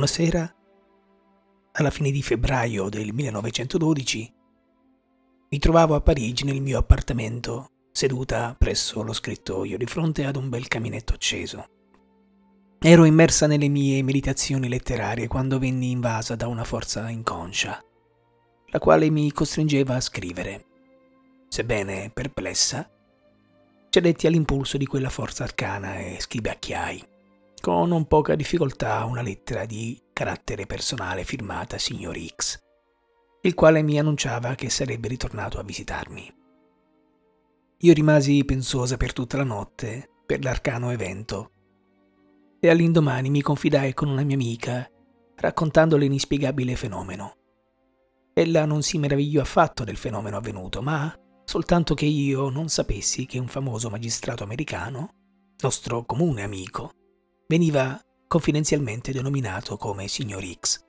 Una sera, alla fine di febbraio del 1912, mi trovavo a Parigi nel mio appartamento, seduta presso lo scrittoio di fronte ad un bel caminetto acceso. Ero immersa nelle mie meditazioni letterarie quando venni invasa da una forza inconscia, la quale mi costringeva a scrivere. Sebbene perplessa, cedetti all'impulso di quella forza arcana e scribacchiai, con non poca difficoltà, una lettera di carattere personale firmata Signor X, il quale mi annunciava che sarebbe ritornato a visitarmi. Io rimasi pensosa per tutta la notte per l'arcano evento e all'indomani mi confidai con una mia amica raccontando l'inspiegabile fenomeno. Ella non si meravigliò affatto del fenomeno avvenuto, ma soltanto che io non sapessi che un famoso magistrato americano, nostro comune amico, veniva confidenzialmente denominato come Signor X,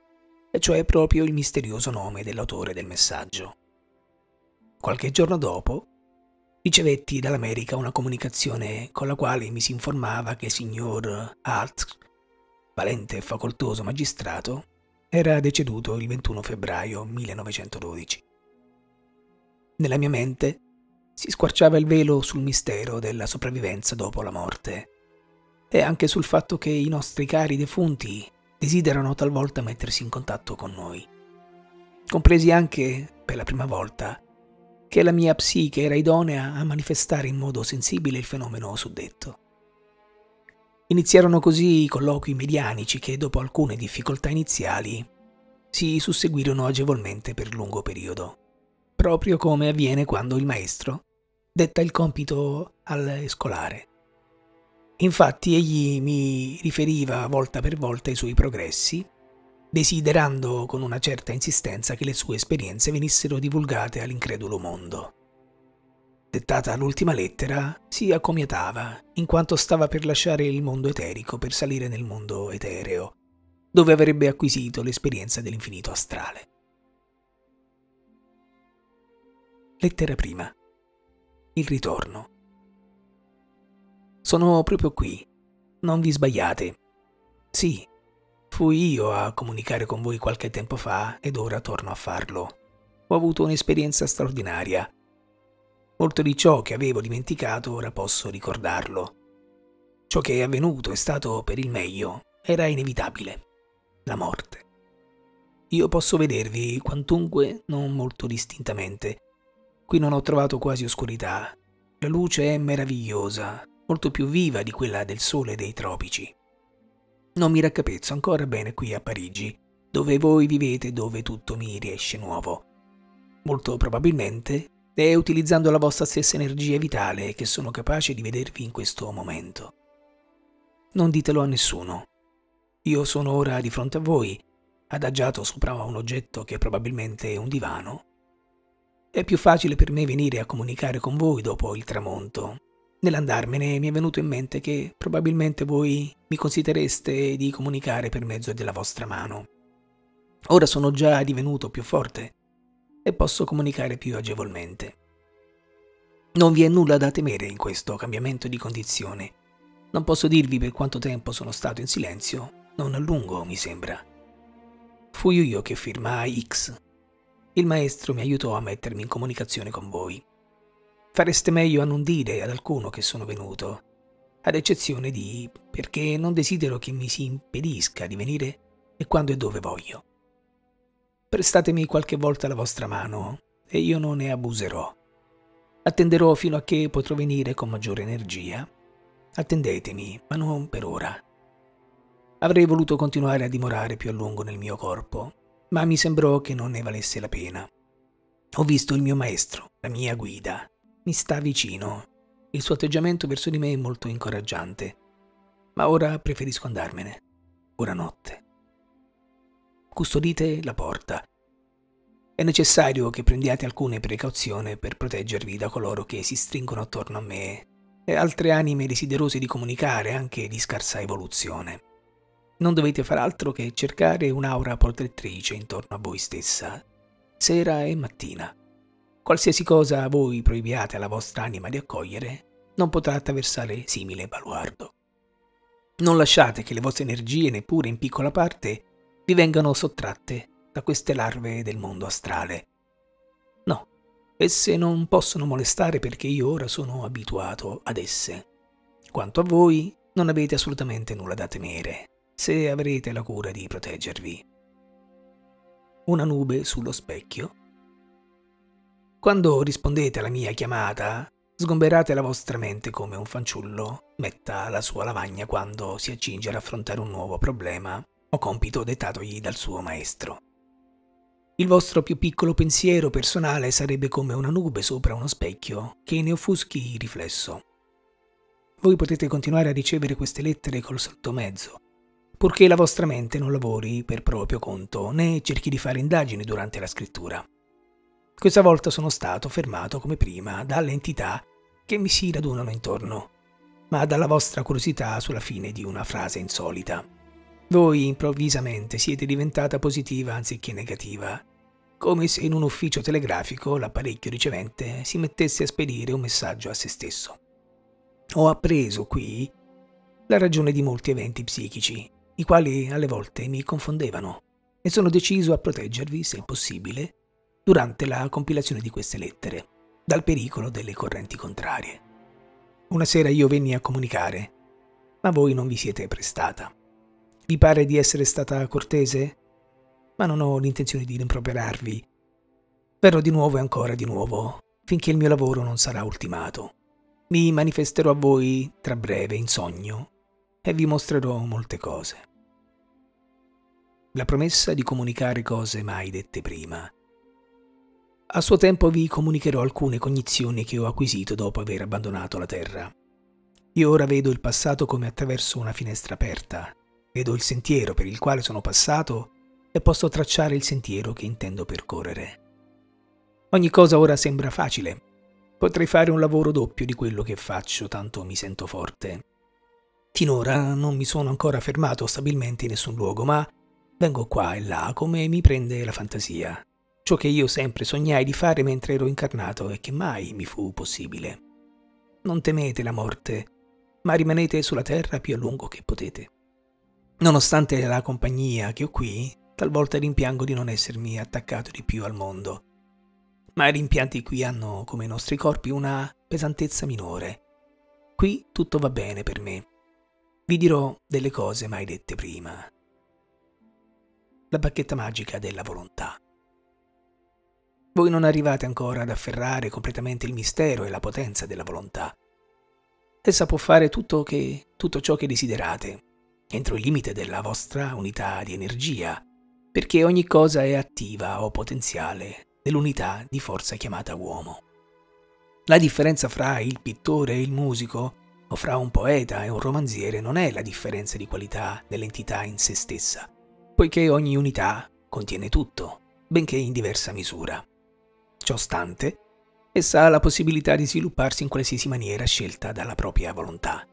e cioè proprio il misterioso nome dell'autore del messaggio. Qualche giorno dopo ricevetti dall'America una comunicazione con la quale mi si informava che signor Hart, valente e facoltoso magistrato, era deceduto il 21 febbraio 1912. Nella mia mente si squarciava il velo sul mistero della sopravvivenza dopo la morte e anche sul fatto che i nostri cari defunti desiderano talvolta mettersi in contatto con noi. Compresi anche, per la prima volta, che la mia psiche era idonea a manifestare in modo sensibile il fenomeno suddetto. Iniziarono così i colloqui medianici che, dopo alcune difficoltà iniziali, si susseguirono agevolmente per lungo periodo, proprio come avviene quando il maestro detta il compito al scolare. Infatti egli mi riferiva volta per volta i suoi progressi desiderando con una certa insistenza che le sue esperienze venissero divulgate all'incredulo mondo. Dettata l'ultima lettera, si accomiatava, in quanto stava per lasciare il mondo eterico per salire nel mondo etereo, dove avrebbe acquisito l'esperienza dell'infinito astrale. Lettera prima. Il ritorno. Sono proprio qui. Non vi sbagliate. Sì, Fui io a comunicare con voi qualche tempo fa ed ora torno a farlo. Ho avuto un'esperienza straordinaria. Molto di ciò che avevo dimenticato ora posso ricordarlo. Ciò che è avvenuto è stato per il meglio, era inevitabile. La morte. Io posso vedervi quantunque non molto distintamente. Qui non ho trovato quasi oscurità. La luce è meravigliosa, molto più viva di quella del sole dei tropici. Non mi raccapezzo ancora bene qui a Parigi, dove voi vivete dove tutto mi riesce nuovo. Molto probabilmente è utilizzando la vostra stessa energia vitale che sono capace di vedervi in questo momento. Non ditelo a nessuno. Io sono ora di fronte a voi, adagiato sopra un oggetto che probabilmente è un divano. È più facile per me venire a comunicare con voi dopo il tramonto, Nell'andarmene mi è venuto in mente che probabilmente voi mi considereste di comunicare per mezzo della vostra mano. Ora sono già divenuto più forte e posso comunicare più agevolmente. Non vi è nulla da temere in questo cambiamento di condizione. Non posso dirvi per quanto tempo sono stato in silenzio, non a lungo mi sembra. Fui io che firmai X. Il maestro mi aiutò a mettermi in comunicazione con voi. Fareste meglio a non dire ad alcuno che sono venuto, ad eccezione di perché non desidero che mi si impedisca di venire e quando e dove voglio. Prestatemi qualche volta la vostra mano e io non ne abuserò. Attenderò fino a che potrò venire con maggiore energia. Attendetemi, ma non per ora. Avrei voluto continuare a dimorare più a lungo nel mio corpo, ma mi sembrò che non ne valesse la pena. Ho visto il mio maestro, la mia guida, mi sta vicino. Il suo atteggiamento verso di me è molto incoraggiante. Ma ora preferisco andarmene. Buonanotte. Custodite la porta. È necessario che prendiate alcune precauzioni per proteggervi da coloro che si stringono attorno a me e altre anime desiderose di comunicare anche di scarsa evoluzione. Non dovete far altro che cercare un'aura protettrice intorno a voi stessa, sera e mattina. Qualsiasi cosa voi proibiate alla vostra anima di accogliere, non potrà attraversare simile baluardo. Non lasciate che le vostre energie, neppure in piccola parte, vi vengano sottratte da queste larve del mondo astrale. No, esse non possono molestare perché io ora sono abituato ad esse. Quanto a voi, non avete assolutamente nulla da temere, se avrete la cura di proteggervi. Una nube sullo specchio. Quando rispondete alla mia chiamata, sgomberate la vostra mente come un fanciullo metta la sua lavagna quando si accinge ad affrontare un nuovo problema o compito dettatogli dal suo maestro. Il vostro più piccolo pensiero personale sarebbe come una nube sopra uno specchio che ne offuschi il riflesso. Voi potete continuare a ricevere queste lettere col sottomezzo, purché la vostra mente non lavori per proprio conto né cerchi di fare indagini durante la scrittura. Questa volta sono stato fermato come prima dalle entità che mi si radunano intorno, ma dalla vostra curiosità sulla fine di una frase insolita. Voi improvvisamente siete diventata positiva anziché negativa come se in un ufficio telegrafico l'apparecchio ricevente si mettesse a spedire un messaggio a se stesso. Ho appreso qui la ragione di molti eventi psichici, i quali alle volte mi confondevano, e sono deciso a proteggervi, se possibile, durante la compilazione di queste lettere, dal pericolo delle correnti contrarie. Una sera io venni a comunicare, ma voi non vi siete prestata. Vi pare di essere stata cortese? ma non ho l'intenzione di rimproverarvi. Verrò di nuovo e ancora di nuovo, finché il mio lavoro non sarà ultimato. Mi manifesterò a voi tra breve in sogno e vi mostrerò molte cose. La promessa di comunicare cose mai dette prima. A suo tempo vi comunicherò alcune cognizioni che ho acquisito dopo aver abbandonato la Terra. Io ora vedo il passato come attraverso una finestra aperta, vedo il sentiero per il quale sono passato e posso tracciare il sentiero che intendo percorrere. Ogni cosa ora sembra facile. Potrei fare un lavoro doppio di quello che faccio, tanto mi sento forte. Finora non mi sono ancora fermato stabilmente in nessun luogo, ma vengo qua e là come mi prende la fantasia. Ciò che io sempre sognai di fare mentre ero incarnato e che mai mi fu possibile. Non temete la morte, ma rimanete sulla terra più a lungo che potete. Nonostante la compagnia che ho qui, Talvolta rimpiango di non essermi attaccato di più al mondo. Ma i rimpianti qui hanno, come i nostri corpi, una pesantezza minore. Qui tutto va bene per me. Vi dirò delle cose mai dette prima. La bacchetta magica della volontà. Voi non arrivate ancora ad afferrare completamente il mistero e la potenza della volontà. Essa può fare tutto, che, tutto ciò che desiderate, entro il limite della vostra unità di energia, perché ogni cosa è attiva o potenziale nell'unità di forza chiamata uomo. La differenza fra il pittore e il musico, o fra un poeta e un romanziere, non è la differenza di qualità dell'entità in se stessa, poiché ogni unità contiene tutto, benché in diversa misura. Ciò stante, essa ha la possibilità di svilupparsi in qualsiasi maniera scelta dalla propria volontà.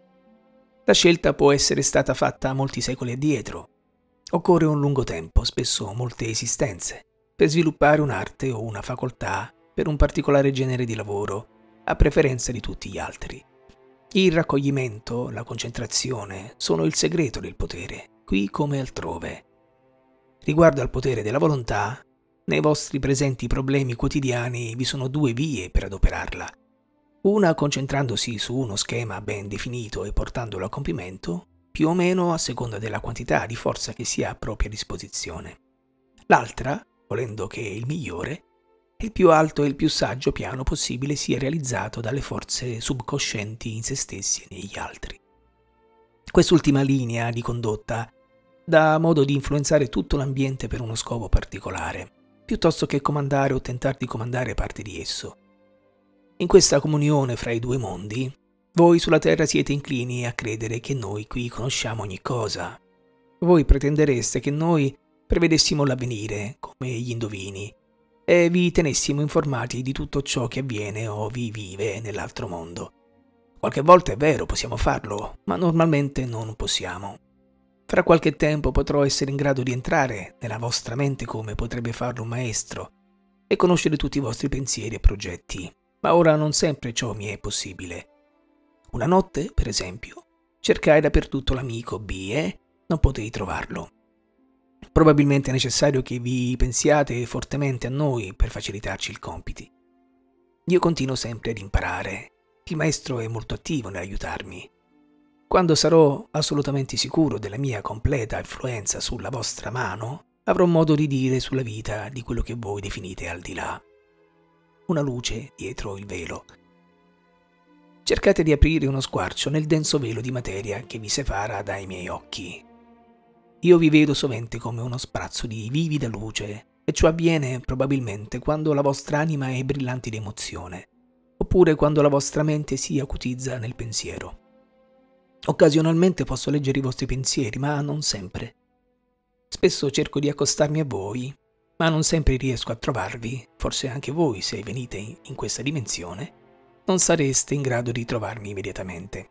La scelta può essere stata fatta molti secoli addietro, Occorre un lungo tempo, spesso molte esistenze, per sviluppare un'arte o una facoltà per un particolare genere di lavoro, a preferenza di tutti gli altri. Il raccoglimento, la concentrazione sono il segreto del potere, qui come altrove. Riguardo al potere della volontà, nei vostri presenti problemi quotidiani vi sono due vie per adoperarla. Una concentrandosi su uno schema ben definito e portandolo a compimento, più o meno a seconda della quantità di forza che si ha a propria disposizione. L'altra, volendo che il migliore, il più alto e il più saggio piano possibile sia realizzato dalle forze subconscienti in se stessi e negli altri. Quest'ultima linea di condotta dà modo di influenzare tutto l'ambiente per uno scopo particolare, piuttosto che comandare o tentare di comandare parte di esso. In questa comunione fra i due mondi, voi sulla Terra siete inclini a credere che noi qui conosciamo ogni cosa. Voi pretendereste che noi prevedessimo l'avvenire, come gli indovini, e vi tenessimo informati di tutto ciò che avviene o vi vive nell'altro mondo. Qualche volta è vero, possiamo farlo, ma normalmente non possiamo. Fra qualche tempo potrò essere in grado di entrare nella vostra mente come potrebbe farlo un maestro e conoscere tutti i vostri pensieri e progetti, ma ora non sempre ciò mi è possibile. Una notte, per esempio, cercai dappertutto l'amico B e non potei trovarlo. Probabilmente è necessario che vi pensiate fortemente a noi per facilitarci il compiti. Io continuo sempre ad imparare. Il maestro è molto attivo nell'aiutarmi. Quando sarò assolutamente sicuro della mia completa influenza sulla vostra mano, avrò modo di dire sulla vita di quello che voi definite al di là. Una luce dietro il velo. Cercate di aprire uno squarcio nel denso velo di materia che vi separa dai miei occhi. Io vi vedo sovente come uno sprazzo di vivida luce, e ciò avviene probabilmente quando la vostra anima è brillante di emozione, oppure quando la vostra mente si acutizza nel pensiero. Occasionalmente posso leggere i vostri pensieri, ma non sempre. Spesso cerco di accostarmi a voi, ma non sempre riesco a trovarvi, forse anche voi, se venite in questa dimensione, non sareste in grado di trovarmi immediatamente.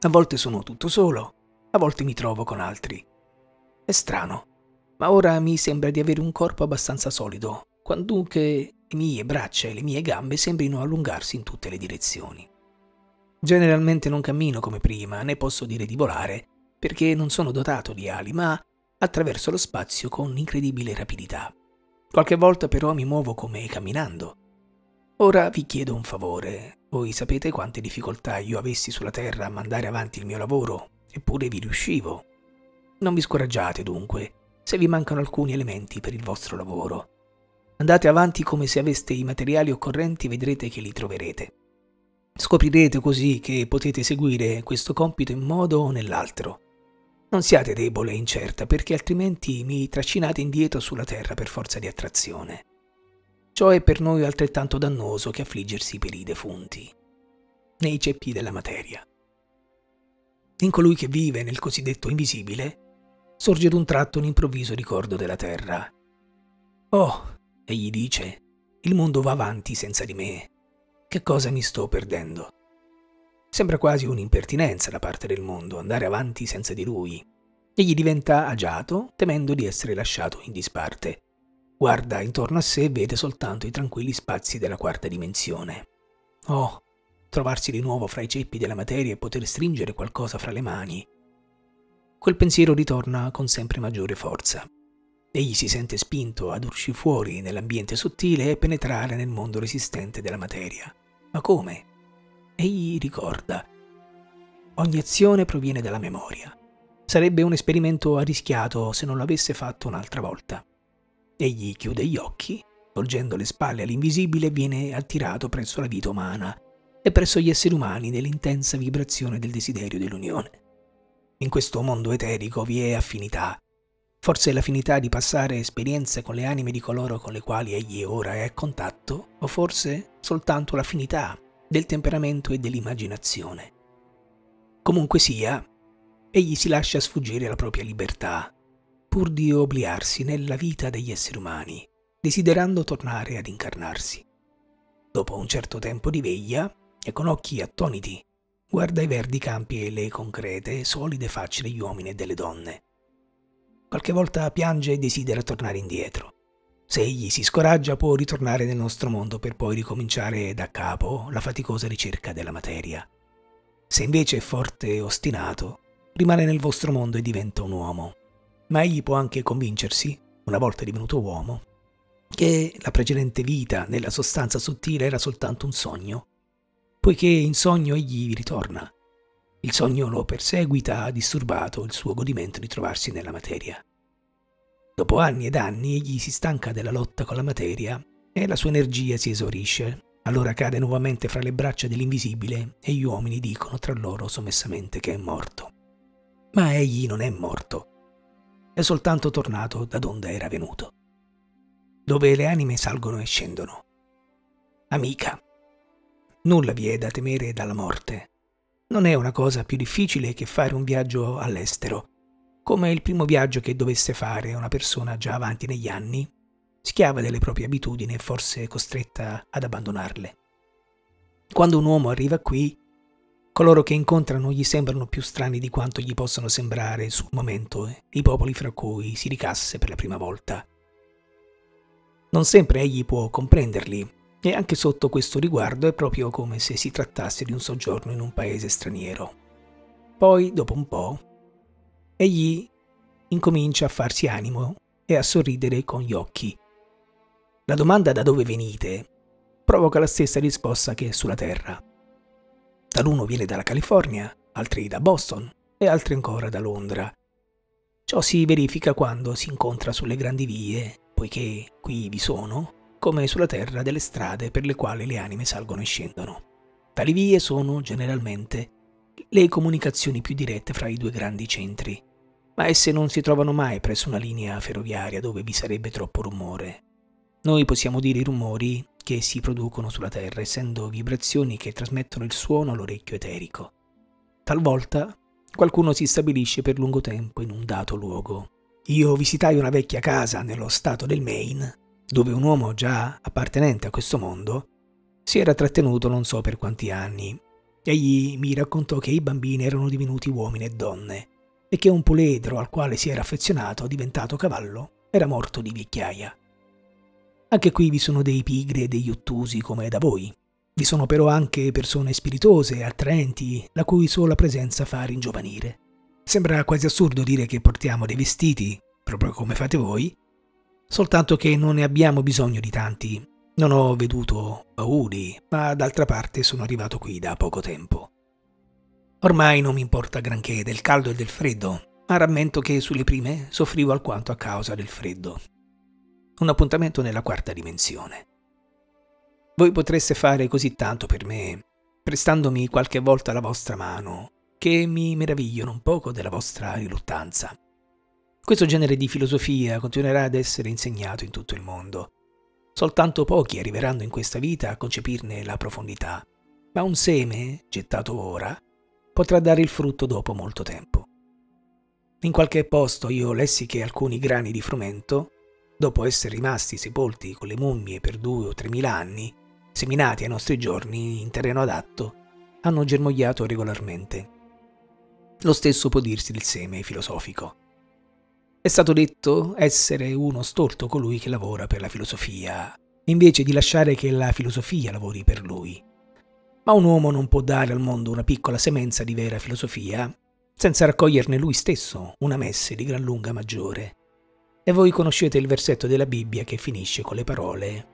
A volte sono tutto solo, a volte mi trovo con altri. È strano, ma ora mi sembra di avere un corpo abbastanza solido, quandunque le mie braccia e le mie gambe sembrino allungarsi in tutte le direzioni. Generalmente non cammino come prima, né posso dire di volare, perché non sono dotato di ali, ma attraverso lo spazio con incredibile rapidità. Qualche volta però mi muovo come camminando. Ora vi chiedo un favore. Voi sapete quante difficoltà io avessi sulla Terra a mandare avanti il mio lavoro eppure vi riuscivo. Non vi scoraggiate dunque, se vi mancano alcuni elementi per il vostro lavoro. Andate avanti come se aveste i materiali occorrenti e vedrete che li troverete. Scoprirete così che potete eseguire questo compito in modo o nell'altro. Non siate debole e incerta, perché altrimenti mi trascinate indietro sulla terra per forza di attrazione. Ciò è per noi altrettanto dannoso che affliggersi per i defunti, nei ceppi della materia in colui che vive nel cosiddetto invisibile, sorge d'un tratto un improvviso ricordo della terra. Oh, egli dice, il mondo va avanti senza di me. Che cosa mi sto perdendo? Sembra quasi un'impertinenza da parte del mondo andare avanti senza di lui. Egli diventa agiato, temendo di essere lasciato in disparte. Guarda intorno a sé e vede soltanto i tranquilli spazi della quarta dimensione. Oh, trovarsi di nuovo fra i ceppi della materia e poter stringere qualcosa fra le mani. Quel pensiero ritorna con sempre maggiore forza. Egli si sente spinto ad uscire fuori nell'ambiente sottile e penetrare nel mondo resistente della materia. Ma come? Egli ricorda. Ogni azione proviene dalla memoria. Sarebbe un esperimento arrischiato se non l'avesse fatto un'altra volta. Egli chiude gli occhi, volgendo le spalle all'invisibile, viene attirato presso la vita umana e presso gli esseri umani nell'intensa vibrazione del desiderio dell'unione. In questo mondo eterico vi è affinità, forse l'affinità di passare esperienze con le anime di coloro con le quali egli ora è a contatto, o forse soltanto l'affinità del temperamento e dell'immaginazione. Comunque sia, egli si lascia sfuggire la propria libertà, pur di obliarsi nella vita degli esseri umani, desiderando tornare ad incarnarsi. Dopo un certo tempo di veglia, e con occhi attoniti guarda i verdi campi e le concrete solide facce degli uomini e delle donne. Qualche volta piange e desidera tornare indietro. Se egli si scoraggia può ritornare nel nostro mondo per poi ricominciare da capo la faticosa ricerca della materia. Se invece è forte e ostinato, rimane nel vostro mondo e diventa un uomo. Ma egli può anche convincersi, una volta divenuto uomo, che la precedente vita nella sostanza sottile era soltanto un sogno poiché in sogno egli ritorna. Il sogno lo perseguita, ha disturbato il suo godimento di trovarsi nella materia. Dopo anni ed anni egli si stanca della lotta con la materia e la sua energia si esaurisce. Allora cade nuovamente fra le braccia dell'invisibile e gli uomini dicono tra loro sommessamente che è morto. Ma egli non è morto, è soltanto tornato da donde era venuto, dove le anime salgono e scendono. Amica, Nulla vi è da temere dalla morte. Non è una cosa più difficile che fare un viaggio all'estero, come il primo viaggio che dovesse fare una persona già avanti negli anni, schiava delle proprie abitudini e forse costretta ad abbandonarle. Quando un uomo arriva qui, coloro che incontrano gli sembrano più strani di quanto gli possano sembrare sul momento i popoli fra cui si ricasse per la prima volta. Non sempre egli può comprenderli, e anche sotto questo riguardo è proprio come se si trattasse di un soggiorno in un paese straniero. Poi, dopo un po', egli incomincia a farsi animo e a sorridere con gli occhi. La domanda da dove venite provoca la stessa risposta che sulla Terra. Taluno viene dalla California, altri da Boston e altri ancora da Londra. Ciò si verifica quando si incontra sulle grandi vie, poiché qui vi sono, come sulla terra, delle strade per le quali le anime salgono e scendono. Tali vie sono generalmente le comunicazioni più dirette fra i due grandi centri, ma esse non si trovano mai presso una linea ferroviaria dove vi sarebbe troppo rumore. Noi possiamo dire i rumori che si producono sulla Terra, essendo vibrazioni che trasmettono il suono all'orecchio eterico. Talvolta qualcuno si stabilisce per lungo tempo in un dato luogo. Io visitai una vecchia casa nello stato del Maine, dove un uomo già appartenente a questo mondo si era trattenuto non so per quanti anni. Egli mi raccontò che i bambini erano divenuti uomini e donne e che un puledro al quale si era affezionato, diventato cavallo, era morto di vecchiaia. Anche qui vi sono dei pigri e degli ottusi come da voi. Vi sono però anche persone spiritose attraenti, la cui sola presenza fa ringiovanire. Sembra quasi assurdo dire che portiamo dei vestiti, proprio come fate voi, soltanto che non ne abbiamo bisogno di tanti, non ho veduto pauri, ma d'altra parte sono arrivato qui da poco tempo. Ormai non mi importa granché del caldo e del freddo, ma rammento che sulle prime soffrivo alquanto a causa del freddo. Un appuntamento nella quarta dimensione. Voi potreste fare così tanto per me, prestandomi qualche volta la vostra mano, che mi meraviglio non poco della vostra riluttanza. Questo genere di filosofia continuerà ad essere insegnato in tutto il mondo Soltanto pochi arriveranno in questa vita a concepirne la profondità, ma un seme, gettato ora, potrà dare il frutto dopo molto tempo. In qualche posto io lessi che alcuni grani di frumento, dopo essere rimasti sepolti con le mummie per due o tremila anni, seminati ai nostri giorni in terreno adatto, hanno germogliato regolarmente. Lo stesso può dirsi del seme filosofico. È stato detto essere uno stolto colui che lavora per la filosofia, invece di lasciare che la filosofia lavori per lui. Ma un uomo non può dare al mondo una piccola semenza di vera filosofia senza raccoglierne lui stesso una messe di gran lunga maggiore. E voi conoscete il versetto della Bibbia che finisce con le parole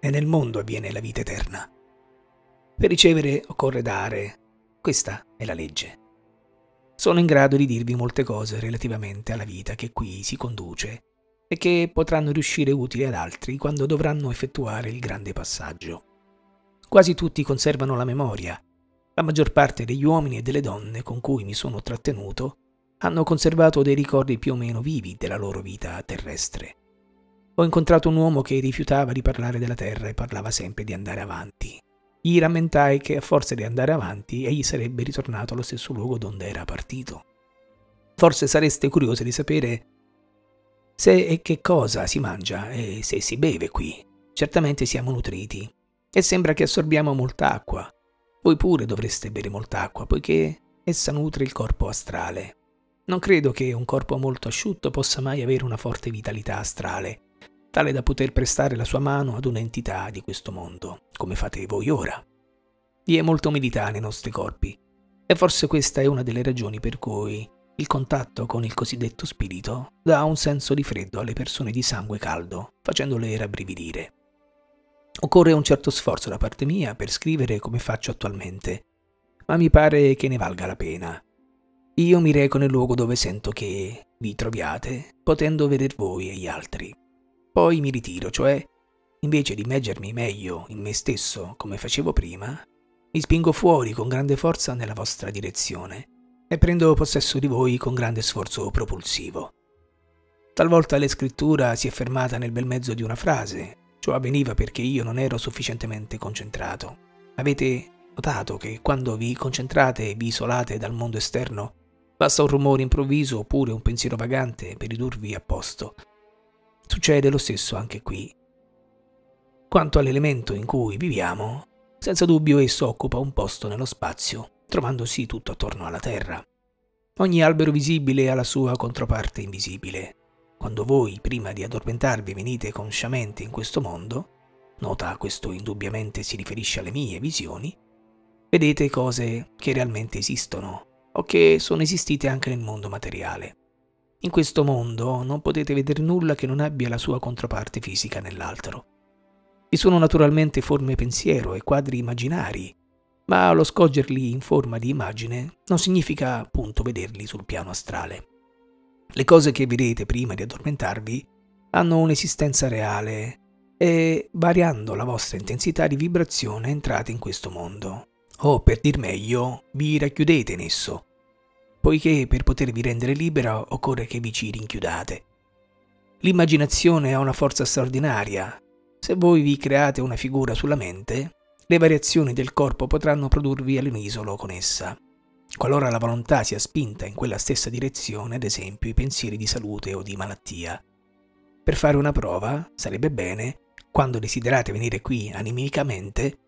E nel mondo avviene la vita eterna. Per ricevere occorre dare. Questa è la legge sono in grado di dirvi molte cose relativamente alla vita che qui si conduce e che potranno riuscire utili ad altri quando dovranno effettuare il grande passaggio. Quasi tutti conservano la memoria. La maggior parte degli uomini e delle donne con cui mi sono trattenuto hanno conservato dei ricordi più o meno vivi della loro vita terrestre. Ho incontrato un uomo che rifiutava di parlare della terra e parlava sempre di andare avanti. Gli rammentai che a forza di andare avanti egli sarebbe ritornato allo stesso luogo donde era partito. Forse sareste curiosi di sapere se e che cosa si mangia e se si beve qui. Certamente siamo nutriti e sembra che assorbiamo molta acqua. Voi pure dovreste bere molta acqua poiché essa nutre il corpo astrale. Non credo che un corpo molto asciutto possa mai avere una forte vitalità astrale tale da poter prestare la sua mano ad un'entità di questo mondo, come fate voi ora. Vi è molta umidità nei nostri corpi, e forse questa è una delle ragioni per cui il contatto con il cosiddetto spirito dà un senso di freddo alle persone di sangue caldo, facendole rabbrividire. Occorre un certo sforzo da parte mia per scrivere come faccio attualmente, ma mi pare che ne valga la pena. Io mi reco nel luogo dove sento che vi troviate, potendo vedere voi e gli altri. Poi mi ritiro, cioè, invece di immergermi meglio in me stesso come facevo prima, mi spingo fuori con grande forza nella vostra direzione e prendo possesso di voi con grande sforzo propulsivo. Talvolta la scrittura si è fermata nel bel mezzo di una frase, ciò avveniva perché io non ero sufficientemente concentrato. Avete notato che quando vi concentrate e vi isolate dal mondo esterno, basta un rumore improvviso oppure un pensiero vagante per ridurvi a posto Succede lo stesso anche qui. Quanto all'elemento in cui viviamo, senza dubbio esso occupa un posto nello spazio, trovandosi tutto attorno alla Terra. Ogni albero visibile ha la sua controparte invisibile. Quando voi, prima di addormentarvi, venite consciamente in questo mondo, nota questo indubbiamente si riferisce alle mie visioni, vedete cose che realmente esistono o che sono esistite anche nel mondo materiale. In questo mondo non potete vedere nulla che non abbia la sua controparte fisica nell'altro. Vi sono naturalmente forme pensiero e quadri immaginari, ma lo scorgerli in forma di immagine non significa appunto vederli sul piano astrale. Le cose che vedete prima di addormentarvi hanno un'esistenza reale e, variando la vostra intensità di vibrazione, entrate in questo mondo. O, per dir meglio, vi racchiudete in esso, poiché per potervi rendere libera occorre che vi ci rinchiudate. L'immaginazione ha una forza straordinaria. Se voi vi create una figura sulla mente, le variazioni del corpo potranno produrvi all'unisolo con essa. Qualora la volontà sia spinta in quella stessa direzione, ad esempio i pensieri di salute o di malattia. Per fare una prova, sarebbe bene, quando desiderate venire qui animicamente,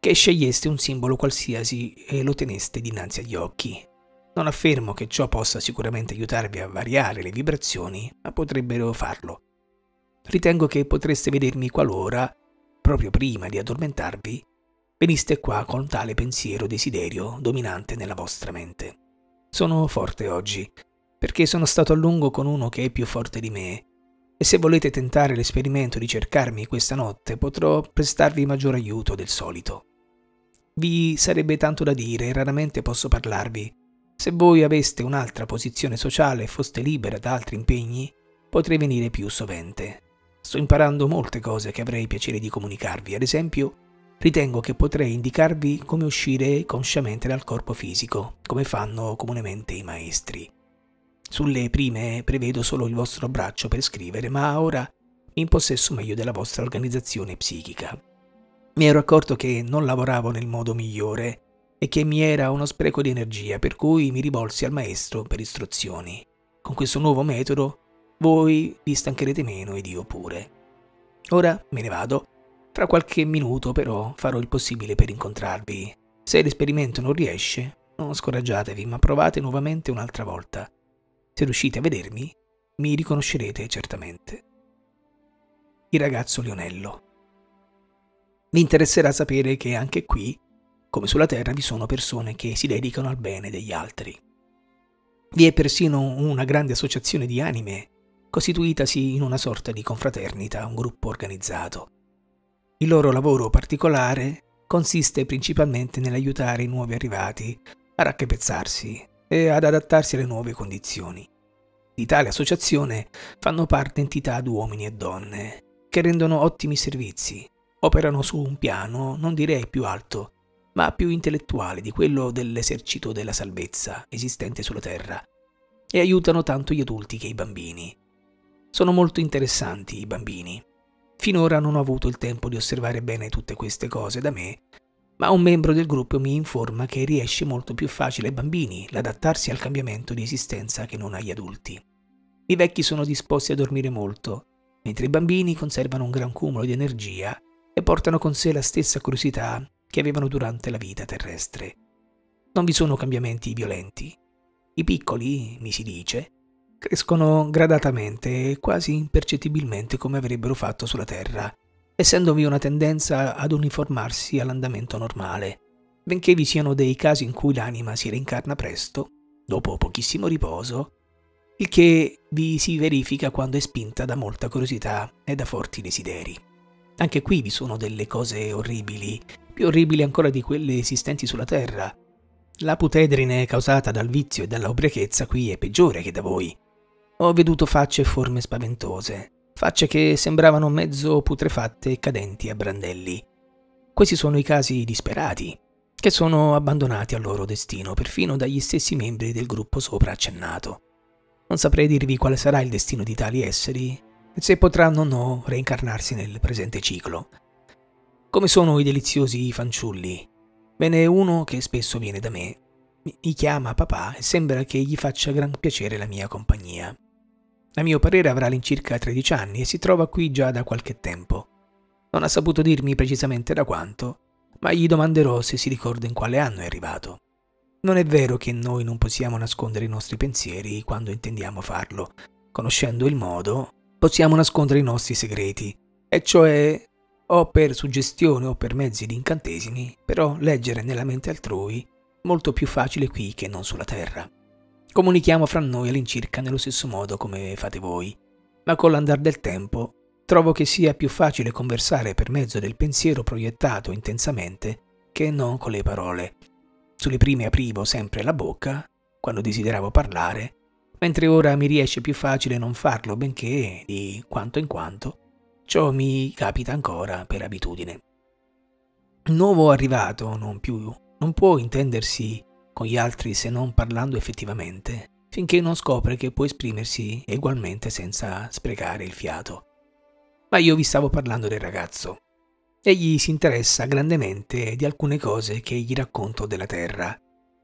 che sceglieste un simbolo qualsiasi e lo teneste dinanzi agli occhi. Non affermo che ciò possa sicuramente aiutarvi a variare le vibrazioni, ma potrebbero farlo. Ritengo che potreste vedermi qualora, proprio prima di addormentarvi, veniste qua con tale pensiero desiderio dominante nella vostra mente. Sono forte oggi, perché sono stato a lungo con uno che è più forte di me, e se volete tentare l'esperimento di cercarmi questa notte potrò prestarvi maggior aiuto del solito. Vi sarebbe tanto da dire raramente posso parlarvi. Se voi aveste un'altra posizione sociale e foste libera da altri impegni, potrei venire più sovente. Sto imparando molte cose che avrei piacere di comunicarvi, ad esempio ritengo che potrei indicarvi come uscire consciamente dal corpo fisico, come fanno comunemente i maestri. Sulle prime prevedo solo il vostro braccio per scrivere, ma ora mi impossesso meglio della vostra organizzazione psichica. Mi ero accorto che non lavoravo nel modo migliore e che mi era uno spreco di energia, per cui mi rivolsi al maestro per istruzioni. Con questo nuovo metodo voi vi stancherete meno ed io pure. Ora me ne vado. Tra qualche minuto però farò il possibile per incontrarvi. Se l'esperimento non riesce, non scoraggiatevi, ma provate nuovamente un'altra volta. Se riuscite a vedermi, mi riconoscerete certamente. Il ragazzo Lionello. Vi interesserà sapere che anche qui, come sulla Terra, vi sono persone che si dedicano al bene degli altri. Vi è persino una grande associazione di anime, costituitasi in una sorta di confraternita, un gruppo organizzato. Il loro lavoro particolare consiste principalmente nell'aiutare i nuovi arrivati a raccapezzarsi e ad adattarsi alle nuove condizioni. Di tale associazione fanno parte entità di uomini e donne che rendono ottimi servizi, operano su un piano non direi più alto, ma più intellettuale di quello dell'esercito della salvezza esistente sulla Terra, e aiutano tanto gli adulti che i bambini. Sono molto interessanti i bambini. Finora non ho avuto il tempo di osservare bene tutte queste cose da me ma un membro del gruppo mi informa che riesce molto più facile ai bambini l'adattarsi al cambiamento di esistenza che non agli adulti. I vecchi sono disposti a dormire molto, mentre i bambini conservano un gran cumulo di energia e portano con sé la stessa curiosità che avevano durante la vita terrestre. Non vi sono cambiamenti violenti. I piccoli, mi si dice, crescono gradatamente e quasi impercettibilmente come avrebbero fatto sulla Terra essendovi una tendenza ad uniformarsi all'andamento normale, benché vi siano dei casi in cui l'anima si reincarna presto, dopo pochissimo riposo, il che vi si verifica quando è spinta da molta curiosità e da forti desideri. Anche qui vi sono delle cose orribili, più orribili ancora di quelle esistenti sulla Terra. La putedrine causata dal vizio e dalla ubriachezza qui è peggiore che da voi. Ho veduto facce e forme spaventose, facce che sembravano mezzo putrefatte e cadenti a brandelli. Questi sono i casi disperati, che sono abbandonati al loro destino perfino dagli stessi membri del gruppo sopra accennato. Non saprei dirvi quale sarà il destino di tali esseri se potranno o no reincarnarsi nel presente ciclo. Come sono i deliziosi fanciulli? Ve ne è uno che spesso viene da me. Mi chiama papà e sembra che gli faccia gran piacere la mia compagnia. A mio parere avrà all'incirca 13 anni e si trova qui già da qualche tempo. Non ha saputo dirmi precisamente da quanto, ma gli domanderò se si ricorda in quale anno è arrivato. Non è vero che noi non possiamo nascondere i nostri pensieri quando intendiamo farlo. Conoscendo il modo, possiamo nascondere i nostri segreti, e cioè o per suggestione o per mezzi di incantesimi, però leggere nella mente altrui molto più facile qui che non sulla terra. Comunichiamo fra noi all'incirca nello stesso modo come fate voi, ma con l'andar del tempo trovo che sia più facile conversare per mezzo del pensiero proiettato intensamente che non con le parole. Sulle prime aprivo sempre la bocca, quando desideravo parlare, mentre ora mi riesce più facile non farlo, benché, di quanto in quanto, ciò mi capita ancora per abitudine. Nuovo arrivato non più non può intendersi con gli altri se non parlando effettivamente, finché non scopre che può esprimersi ugualmente senza sprecare il fiato. Ma io vi stavo parlando del ragazzo. Egli si interessa grandemente di alcune cose che gli racconto della Terra,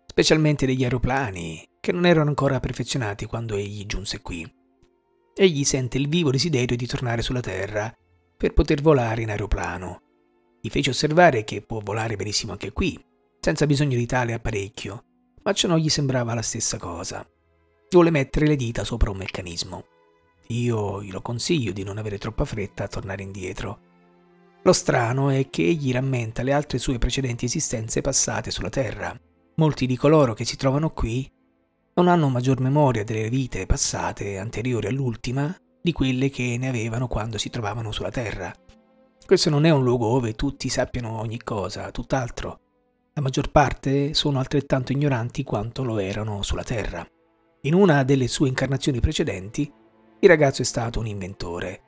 specialmente degli aeroplani, che non erano ancora perfezionati quando egli giunse qui. Egli sente il vivo desiderio di tornare sulla Terra per poter volare in aeroplano. Gli fece osservare che può volare benissimo anche qui, senza bisogno di tale apparecchio, ma ciò non gli sembrava la stessa cosa. Vuole mettere le dita sopra un meccanismo. Io glielo consiglio di non avere troppa fretta a tornare indietro. Lo strano è che egli rammenta le altre sue precedenti esistenze passate sulla Terra. Molti di coloro che si trovano qui non hanno maggior memoria delle vite passate anteriori all'ultima di quelle che ne avevano quando si trovavano sulla Terra. Questo non è un luogo dove tutti sappiano ogni cosa, tutt'altro. La maggior parte sono altrettanto ignoranti quanto lo erano sulla Terra. In una delle sue incarnazioni precedenti, il ragazzo è stato un inventore.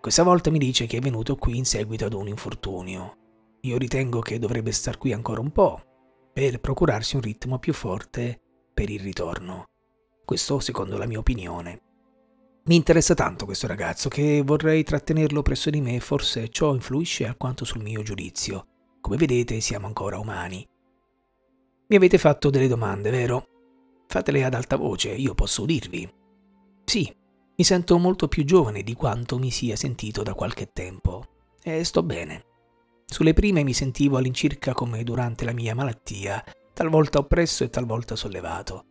Questa volta mi dice che è venuto qui in seguito ad un infortunio. Io ritengo che dovrebbe star qui ancora un po', per procurarsi un ritmo più forte per il ritorno. Questo secondo la mia opinione. Mi interessa tanto questo ragazzo che vorrei trattenerlo presso di me, forse ciò influisce alquanto sul mio giudizio. Come vedete siamo ancora umani. Mi avete fatto delle domande, vero? Fatele ad alta voce, io posso udirvi. Sì, mi sento molto più giovane di quanto mi sia sentito da qualche tempo e sto bene. Sulle prime mi sentivo all'incirca come durante la mia malattia, talvolta oppresso e talvolta sollevato.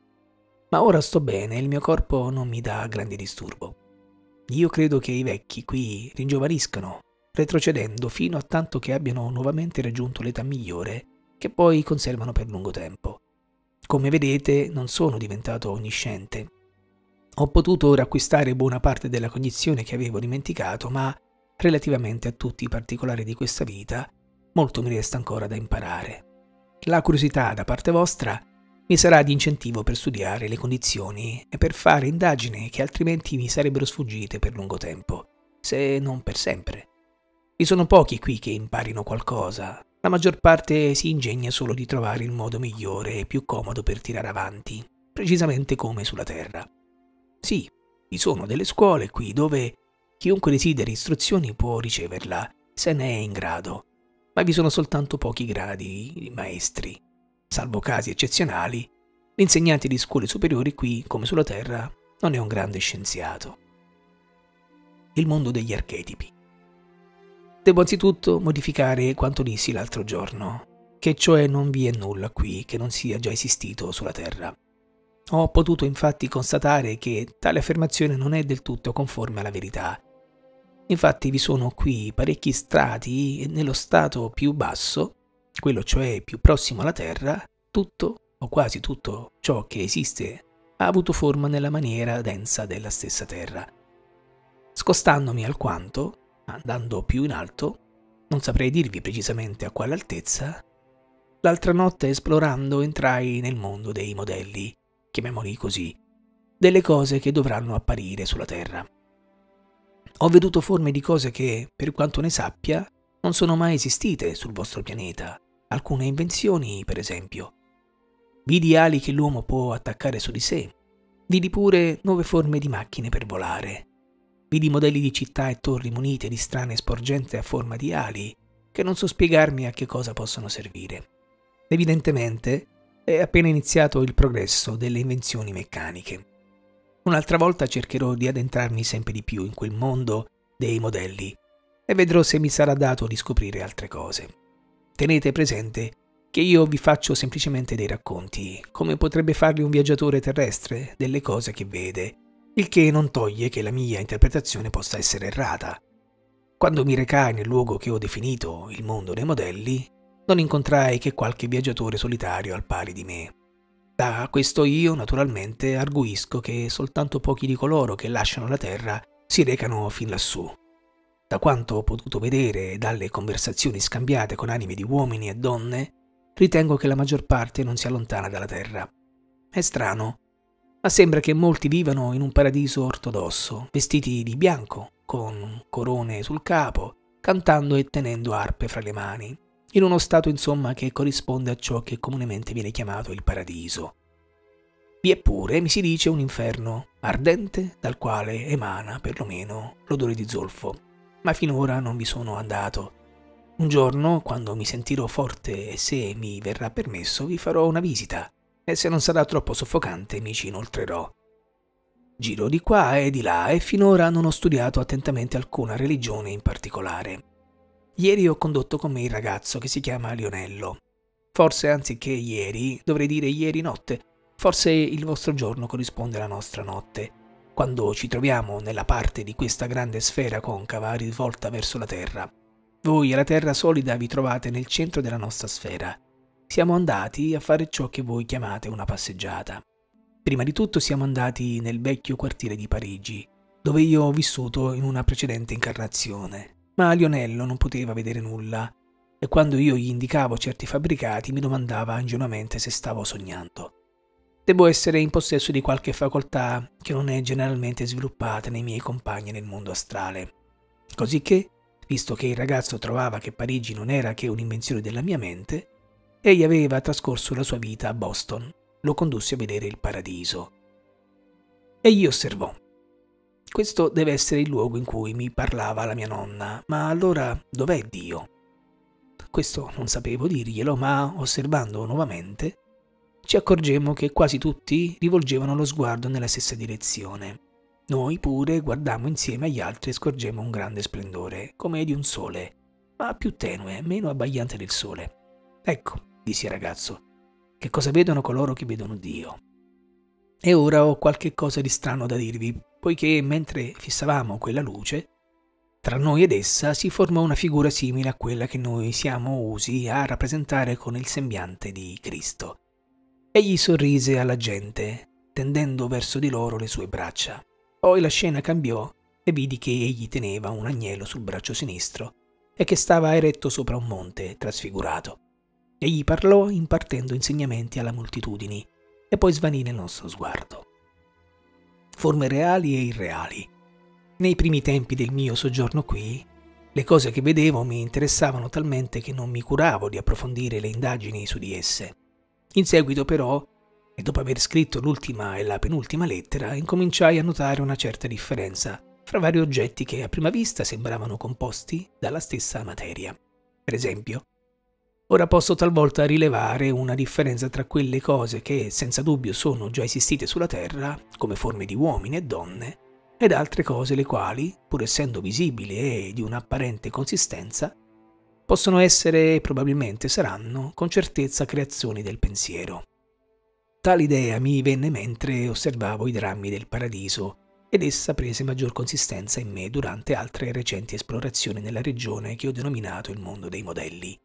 Ma ora sto bene e il mio corpo non mi dà grande disturbo. Io credo che i vecchi qui ringiovaniscano retrocedendo fino a tanto che abbiano nuovamente raggiunto l'età migliore, che poi conservano per lungo tempo. Come vedete, non sono diventato onnisciente. Ho potuto ora acquistare buona parte della cognizione che avevo dimenticato, ma relativamente a tutti i particolari di questa vita, molto mi resta ancora da imparare. La curiosità da parte vostra mi sarà di incentivo per studiare le condizioni e per fare indagini che altrimenti mi sarebbero sfuggite per lungo tempo, se non per sempre. Vi sono pochi qui che imparino qualcosa. La maggior parte si ingegna solo di trovare il modo migliore e più comodo per tirare avanti, precisamente come sulla Terra. Sì, vi sono delle scuole qui dove chiunque desideri istruzioni può riceverla, se ne è in grado, ma vi sono soltanto pochi gradi di maestri. Salvo casi eccezionali, l'insegnante di scuole superiori qui, come sulla Terra, non è un grande scienziato. Il mondo degli archetipi. Devo anzitutto modificare quanto dissi l'altro giorno, che cioè non vi è nulla qui che non sia già esistito sulla Terra. Ho potuto infatti constatare che tale affermazione non è del tutto conforme alla verità. Infatti vi sono qui parecchi strati e nello stato più basso, quello cioè più prossimo alla Terra, tutto o quasi tutto ciò che esiste ha avuto forma nella maniera densa della stessa Terra. Scostandomi alquanto, andando più in alto, non saprei dirvi precisamente a quale altezza, l'altra notte esplorando entrai nel mondo dei modelli, chiamiamoli così, delle cose che dovranno apparire sulla Terra. Ho veduto forme di cose che, per quanto ne sappia, non sono mai esistite sul vostro pianeta, alcune invenzioni, per esempio. Vidi ali che l'uomo può attaccare su di sé, vidi pure nuove forme di macchine per volare, Vidi modelli di città e torri munite di strane sporgenze a forma di ali, che non so spiegarmi a che cosa possono servire. Evidentemente è appena iniziato il progresso delle invenzioni meccaniche. Un'altra volta cercherò di addentrarmi sempre di più in quel mondo dei modelli e vedrò se mi sarà dato di scoprire altre cose. Tenete presente che io vi faccio semplicemente dei racconti, come potrebbe farli un viaggiatore terrestre, delle cose che vede il che non toglie che la mia interpretazione possa essere errata. Quando mi recai nel luogo che ho definito il mondo dei modelli, non incontrai che qualche viaggiatore solitario al pari di me. Da questo io, naturalmente, arguisco che soltanto pochi di coloro che lasciano la Terra si recano fin lassù. Da quanto ho potuto vedere e dalle conversazioni scambiate con anime di uomini e donne, ritengo che la maggior parte non sia lontana dalla Terra. È strano, ma sembra che molti vivano in un paradiso ortodosso, vestiti di bianco, con corone sul capo, cantando e tenendo arpe fra le mani, in uno stato insomma che corrisponde a ciò che comunemente viene chiamato il paradiso. Vi è pure, mi si dice, un inferno ardente dal quale emana perlomeno l'odore di zolfo, ma finora non vi sono andato. Un giorno, quando mi sentirò forte e se mi verrà permesso, vi farò una visita e se non sarà troppo soffocante mi ci inoltrerò. Giro di qua e di là e finora non ho studiato attentamente alcuna religione in particolare. Ieri ho condotto con me il ragazzo che si chiama Lionello. Forse anziché ieri, dovrei dire ieri notte, forse il vostro giorno corrisponde alla nostra notte, quando ci troviamo nella parte di questa grande sfera concava rivolta verso la Terra. Voi e la Terra solida vi trovate nel centro della nostra sfera siamo andati a fare ciò che voi chiamate una passeggiata. Prima di tutto siamo andati nel vecchio quartiere di Parigi, dove io ho vissuto in una precedente incarnazione, ma Lionello non poteva vedere nulla e quando io gli indicavo certi fabbricati mi domandava ingenuamente se stavo sognando. Devo essere in possesso di qualche facoltà che non è generalmente sviluppata nei miei compagni nel mondo astrale. Cosicché, visto che il ragazzo trovava che Parigi non era che un'invenzione della mia mente, Egli aveva trascorso la sua vita a Boston. Lo condusse a vedere il paradiso. Egli osservò. Questo deve essere il luogo in cui mi parlava la mia nonna, ma allora dov'è Dio? Questo non sapevo dirglielo, ma osservando nuovamente, ci accorgemmo che quasi tutti rivolgevano lo sguardo nella stessa direzione. Noi pure guardammo insieme agli altri e scorgemmo un grande splendore, come di un sole, ma più tenue, meno abbagliante del sole. Ecco, disse il ragazzo. Che cosa vedono coloro che vedono Dio? E ora ho qualche cosa di strano da dirvi, poiché mentre fissavamo quella luce, tra noi ed essa si forma una figura simile a quella che noi siamo usi a rappresentare con il sembiante di Cristo. Egli sorrise alla gente, tendendo verso di loro le sue braccia. Poi la scena cambiò e vidi che egli teneva un agnello sul braccio sinistro e che stava eretto sopra un monte trasfigurato. Egli parlò impartendo insegnamenti alla moltitudini e poi svanì nel nostro sguardo. Forme reali e irreali. Nei primi tempi del mio soggiorno qui, le cose che vedevo mi interessavano talmente che non mi curavo di approfondire le indagini su di esse. In seguito però, e dopo aver scritto l'ultima e la penultima lettera, incominciai a notare una certa differenza fra vari oggetti che a prima vista sembravano composti dalla stessa materia. Per esempio, Ora posso talvolta rilevare una differenza tra quelle cose che senza dubbio sono già esistite sulla Terra, come forme di uomini e donne, ed altre cose le quali, pur essendo visibili e di un'apparente consistenza, possono essere e probabilmente saranno con certezza creazioni del pensiero. Tale idea mi venne mentre osservavo i drammi del paradiso ed essa prese maggior consistenza in me durante altre recenti esplorazioni nella regione che ho denominato il mondo dei modelli.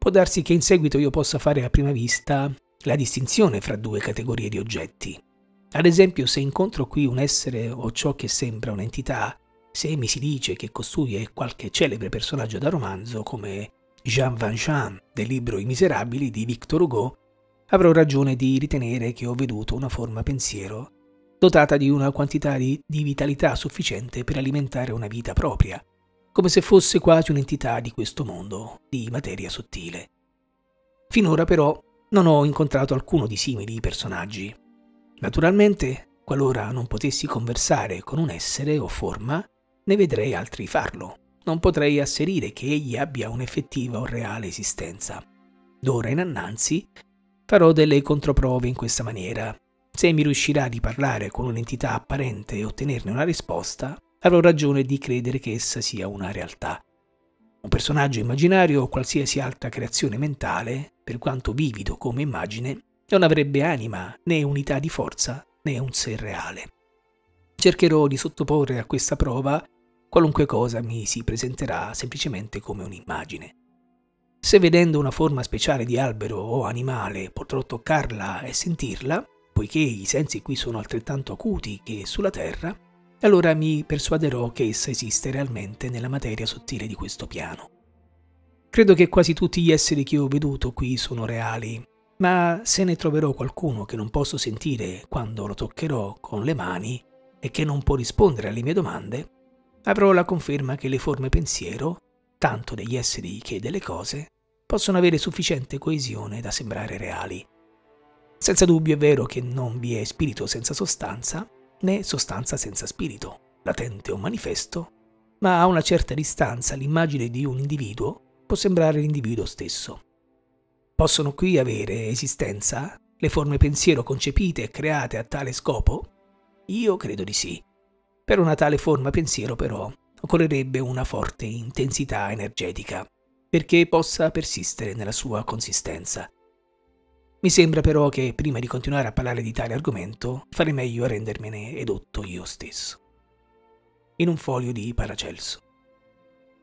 Può darsi che in seguito io possa fare a prima vista la distinzione fra due categorie di oggetti. Ad esempio, se incontro qui un essere o ciò che sembra un'entità, se mi si dice che costui è qualche celebre personaggio da romanzo come Jean Valjean del libro I Miserabili di Victor Hugo, avrò ragione di ritenere che ho veduto una forma pensiero dotata di una quantità di, di vitalità sufficiente per alimentare una vita propria, come se fosse quasi un'entità di questo mondo, di materia sottile. Finora però non ho incontrato alcuno di simili personaggi. Naturalmente, qualora non potessi conversare con un essere o forma, ne vedrei altri farlo. Non potrei asserire che egli abbia un'effettiva o reale esistenza. D'ora in annanzi farò delle controprove in questa maniera. Se mi riuscirà di parlare con un'entità apparente e ottenerne una risposta, avrò ragione di credere che essa sia una realtà. Un personaggio immaginario o qualsiasi altra creazione mentale, per quanto vivido come immagine, non avrebbe anima, né unità di forza, né un sé reale. Cercherò di sottoporre a questa prova qualunque cosa mi si presenterà semplicemente come un'immagine. Se vedendo una forma speciale di albero o animale potrò toccarla e sentirla, poiché i sensi qui sono altrettanto acuti che sulla Terra, allora mi persuaderò che essa esiste realmente nella materia sottile di questo piano. Credo che quasi tutti gli esseri che ho veduto qui sono reali, ma se ne troverò qualcuno che non posso sentire quando lo toccherò con le mani e che non può rispondere alle mie domande, avrò la conferma che le forme pensiero, tanto degli esseri che delle cose, possono avere sufficiente coesione da sembrare reali. Senza dubbio è vero che non vi è spirito senza sostanza, né sostanza senza spirito, latente o manifesto, ma a una certa distanza l'immagine di un individuo può sembrare l'individuo stesso. Possono qui avere esistenza le forme pensiero concepite e create a tale scopo? Io credo di sì. Per una tale forma pensiero però occorrerebbe una forte intensità energetica perché possa persistere nella sua consistenza. Mi sembra però che prima di continuare a parlare di tale argomento farei meglio a rendermene edotto io stesso. In un foglio di Paracelso.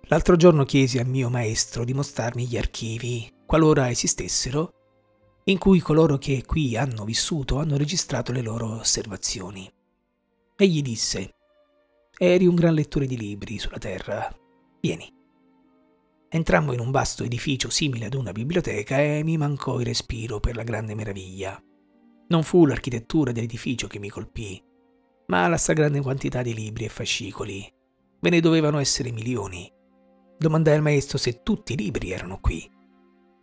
L'altro giorno chiesi al mio maestro di mostrarmi gli archivi, qualora esistessero, in cui coloro che qui hanno vissuto hanno registrato le loro osservazioni. Egli disse, Eri un gran lettore di libri sulla terra. Vieni. Entrammo in un vasto edificio simile ad una biblioteca e mi mancò il respiro per la grande meraviglia. Non fu l'architettura dell'edificio che mi colpì, ma la stragrande quantità di libri e fascicoli. Ve ne dovevano essere milioni. Domandai al maestro se tutti i libri erano qui.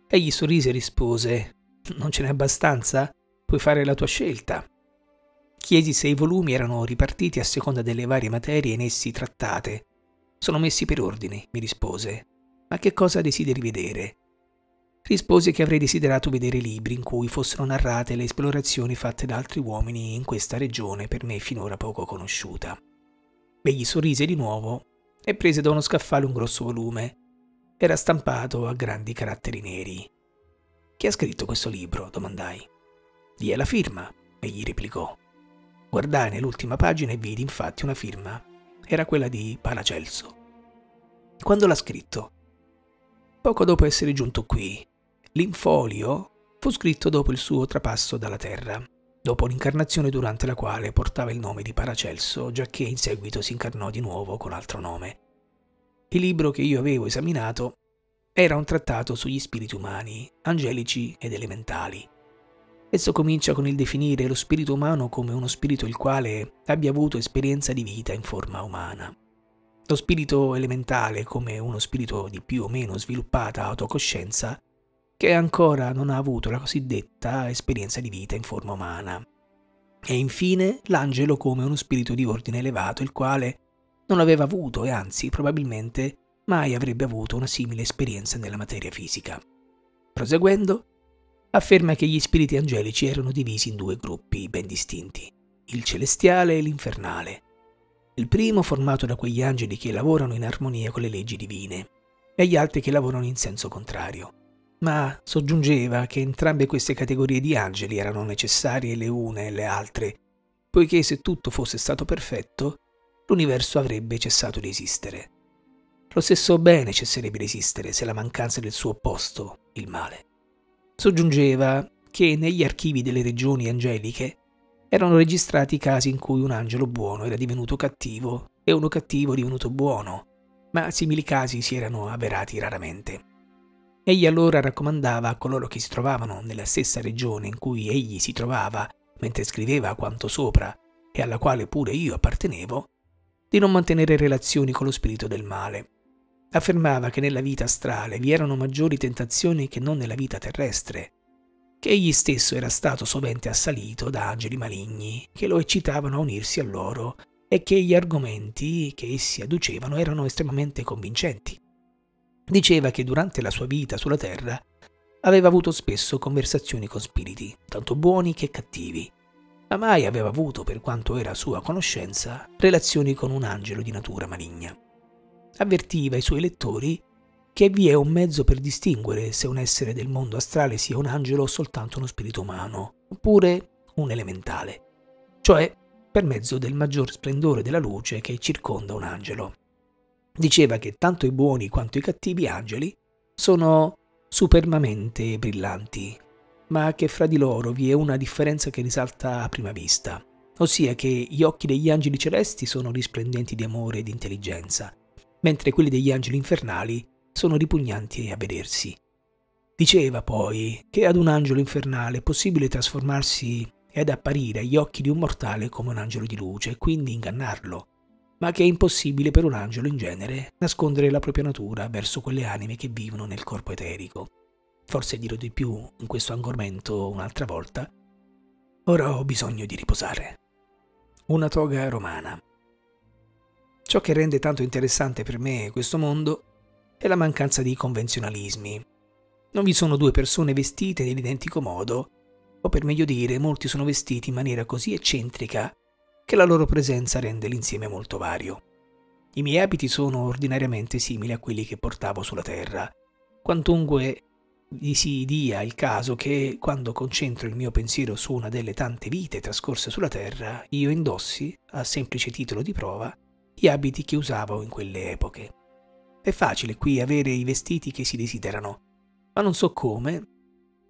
Egli sorrise e rispose: Non ce n'è abbastanza? Puoi fare la tua scelta. Chiesi se i volumi erano ripartiti a seconda delle varie materie in essi trattate. Sono messi per ordine, mi rispose. Ma che cosa desideri vedere? Rispose che avrei desiderato vedere libri in cui fossero narrate le esplorazioni fatte da altri uomini in questa regione per me finora poco conosciuta. Egli sorrise di nuovo e prese da uno scaffale un grosso volume. Era stampato a grandi caratteri neri. Chi ha scritto questo libro? domandai. Di è la firma, egli replicò. Guardai nell'ultima pagina e vidi infatti una firma. Era quella di Paracelso. Quando l'ha scritto? Poco dopo essere giunto qui, l'infolio fu scritto dopo il suo trapasso dalla terra, dopo un'incarnazione durante la quale portava il nome di Paracelso, giacché in seguito si incarnò di nuovo con altro nome. Il libro che io avevo esaminato era un trattato sugli spiriti umani, angelici ed elementali. Esso comincia con il definire lo spirito umano come uno spirito il quale abbia avuto esperienza di vita in forma umana. Lo spirito elementale come uno spirito di più o meno sviluppata autocoscienza che ancora non ha avuto la cosiddetta esperienza di vita in forma umana. E infine l'angelo come uno spirito di ordine elevato il quale non aveva avuto e anzi probabilmente mai avrebbe avuto una simile esperienza nella materia fisica. Proseguendo, afferma che gli spiriti angelici erano divisi in due gruppi ben distinti, il celestiale e l'infernale, il primo formato da quegli angeli che lavorano in armonia con le leggi divine e gli altri che lavorano in senso contrario. Ma soggiungeva che entrambe queste categorie di angeli erano necessarie le une e le altre, poiché se tutto fosse stato perfetto, l'universo avrebbe cessato di esistere. Lo stesso bene cesserebbe di esistere se la mancanza del suo opposto, il male. Soggiungeva che negli archivi delle regioni angeliche erano registrati casi in cui un angelo buono era divenuto cattivo e uno cattivo divenuto buono, ma simili casi si erano avverati raramente. Egli allora raccomandava a coloro che si trovavano nella stessa regione in cui egli si trovava mentre scriveva quanto sopra e alla quale pure io appartenevo, di non mantenere relazioni con lo spirito del male. Affermava che nella vita astrale vi erano maggiori tentazioni che non nella vita terrestre che egli stesso era stato sovente assalito da angeli maligni che lo eccitavano a unirsi a loro e che gli argomenti che essi adducevano erano estremamente convincenti. Diceva che durante la sua vita sulla terra aveva avuto spesso conversazioni con spiriti, tanto buoni che cattivi, ma mai aveva avuto, per quanto era sua conoscenza, relazioni con un angelo di natura maligna. Avvertiva i suoi lettori che vi è un mezzo per distinguere se un essere del mondo astrale sia un angelo o soltanto uno spirito umano, oppure un elementale, cioè per mezzo del maggior splendore della luce che circonda un angelo. Diceva che tanto i buoni quanto i cattivi angeli sono supermamente brillanti, ma che fra di loro vi è una differenza che risalta a prima vista, ossia che gli occhi degli angeli celesti sono risplendenti di amore e di intelligenza, mentre quelli degli angeli infernali sono ripugnanti a vedersi. Diceva poi che ad un angelo infernale è possibile trasformarsi ed apparire agli occhi di un mortale come un angelo di luce e quindi ingannarlo, ma che è impossibile per un angelo in genere nascondere la propria natura verso quelle anime che vivono nel corpo eterico. Forse dirò di più in questo argomento un'altra volta. Ora ho bisogno di riposare. Una toga romana. Ciò che rende tanto interessante per me questo mondo è la mancanza di convenzionalismi, non vi sono due persone vestite nell'identico modo, o per meglio dire, molti sono vestiti in maniera così eccentrica che la loro presenza rende l'insieme molto vario. I miei abiti sono ordinariamente simili a quelli che portavo sulla Terra, quantunque vi si dia il caso che, quando concentro il mio pensiero su una delle tante vite trascorse sulla Terra, io indossi, a semplice titolo di prova, gli abiti che usavo in quelle epoche. È facile qui avere i vestiti che si desiderano, ma non so come,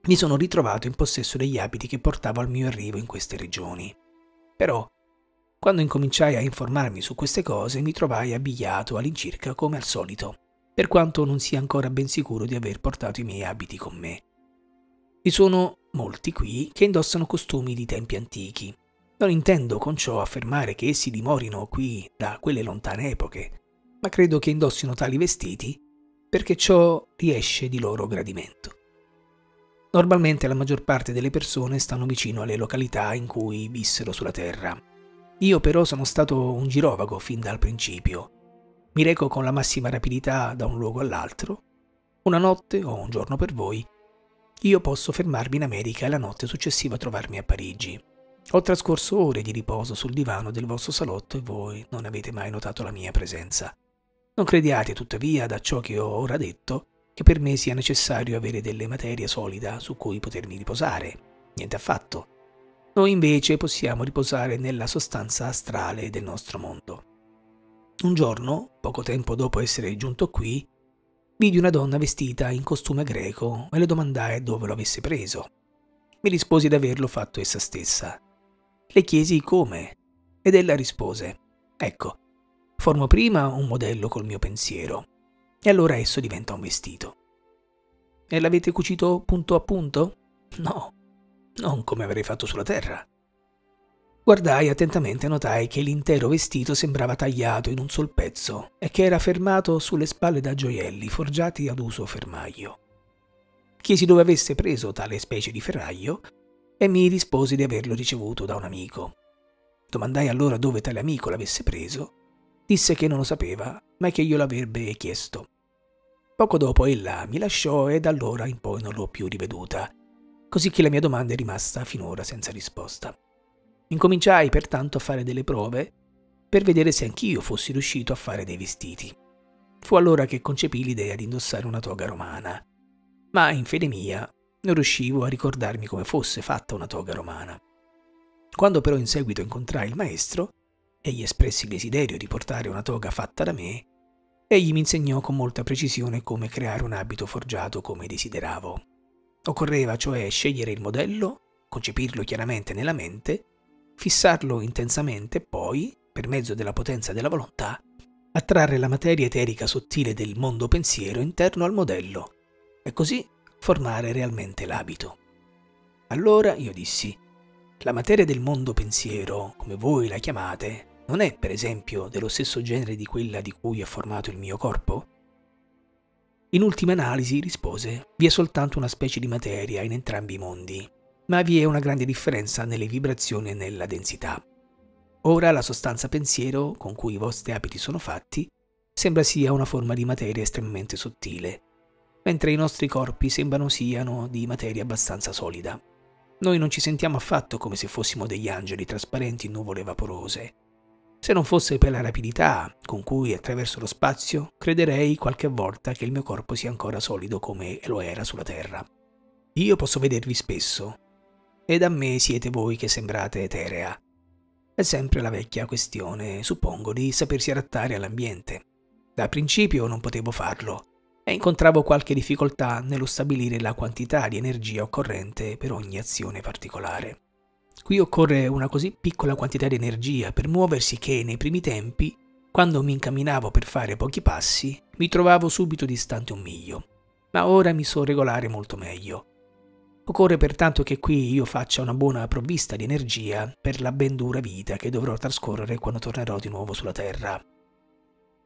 mi sono ritrovato in possesso degli abiti che portavo al mio arrivo in queste regioni. Però, quando incominciai a informarmi su queste cose, mi trovai abbigliato all'incirca come al solito, per quanto non sia ancora ben sicuro di aver portato i miei abiti con me. Vi sono molti qui che indossano costumi di tempi antichi. Non intendo con ciò affermare che essi dimorino qui da quelle lontane epoche, ma credo che indossino tali vestiti perché ciò riesce di loro gradimento. Normalmente la maggior parte delle persone stanno vicino alle località in cui vissero sulla Terra. Io però sono stato un girovago fin dal principio. Mi reco con la massima rapidità da un luogo all'altro. Una notte o un giorno per voi, io posso fermarmi in America e la notte successiva trovarmi a Parigi. Ho trascorso ore di riposo sul divano del vostro salotto e voi non avete mai notato la mia presenza. Non crediate tuttavia da ciò che ho ora detto che per me sia necessario avere delle materie solida su cui potermi riposare. Niente affatto. Noi invece possiamo riposare nella sostanza astrale del nostro mondo. Un giorno, poco tempo dopo essere giunto qui, vidi una donna vestita in costume greco e le domandai dove lo avesse preso. Mi risposi di averlo fatto essa stessa. Le chiesi come ed ella rispose: Ecco, Formo prima un modello col mio pensiero e allora esso diventa un vestito. E l'avete cucito punto a punto? No, non come avrei fatto sulla terra. Guardai attentamente e notai che l'intero vestito sembrava tagliato in un sol pezzo e che era fermato sulle spalle da gioielli forgiati ad uso fermaio. Chiesi dove avesse preso tale specie di ferraio e mi rispose di averlo ricevuto da un amico. Domandai allora dove tale amico l'avesse preso Disse che non lo sapeva, ma che io l'avrebbe chiesto. Poco dopo ella mi lasciò e da allora in poi non l'ho più riveduta, così che la mia domanda è rimasta finora senza risposta. Incominciai pertanto a fare delle prove per vedere se anch'io fossi riuscito a fare dei vestiti. Fu allora che concepì l'idea di indossare una toga romana, ma in fede mia non riuscivo a ricordarmi come fosse fatta una toga romana. Quando però in seguito incontrai il maestro, e gli espressi il desiderio di portare una toga fatta da me, egli mi insegnò con molta precisione come creare un abito forgiato come desideravo. Occorreva cioè scegliere il modello, concepirlo chiaramente nella mente, fissarlo intensamente e poi, per mezzo della potenza della volontà, attrarre la materia eterica sottile del mondo pensiero interno al modello e così formare realmente l'abito. Allora io dissi, la materia del mondo pensiero, come voi la chiamate, non è, per esempio, dello stesso genere di quella di cui è formato il mio corpo? In ultima analisi, rispose, vi è soltanto una specie di materia in entrambi i mondi, ma vi è una grande differenza nelle vibrazioni e nella densità. Ora la sostanza pensiero con cui i vostri abiti sono fatti sembra sia una forma di materia estremamente sottile, mentre i nostri corpi sembrano siano di materia abbastanza solida. Noi non ci sentiamo affatto come se fossimo degli angeli trasparenti in nuvole vaporose, se non fosse per la rapidità con cui attraverso lo spazio, crederei qualche volta che il mio corpo sia ancora solido come lo era sulla Terra. Io posso vedervi spesso, ed a me siete voi che sembrate eterea. È sempre la vecchia questione, suppongo, di sapersi adattare all'ambiente. Da principio non potevo farlo, e incontravo qualche difficoltà nello stabilire la quantità di energia occorrente per ogni azione particolare. Qui occorre una così piccola quantità di energia per muoversi che nei primi tempi, quando mi incamminavo per fare pochi passi, mi trovavo subito distante un miglio, ma ora mi so regolare molto meglio. Occorre pertanto che qui io faccia una buona provvista di energia per la ben dura vita che dovrò trascorrere quando tornerò di nuovo sulla Terra.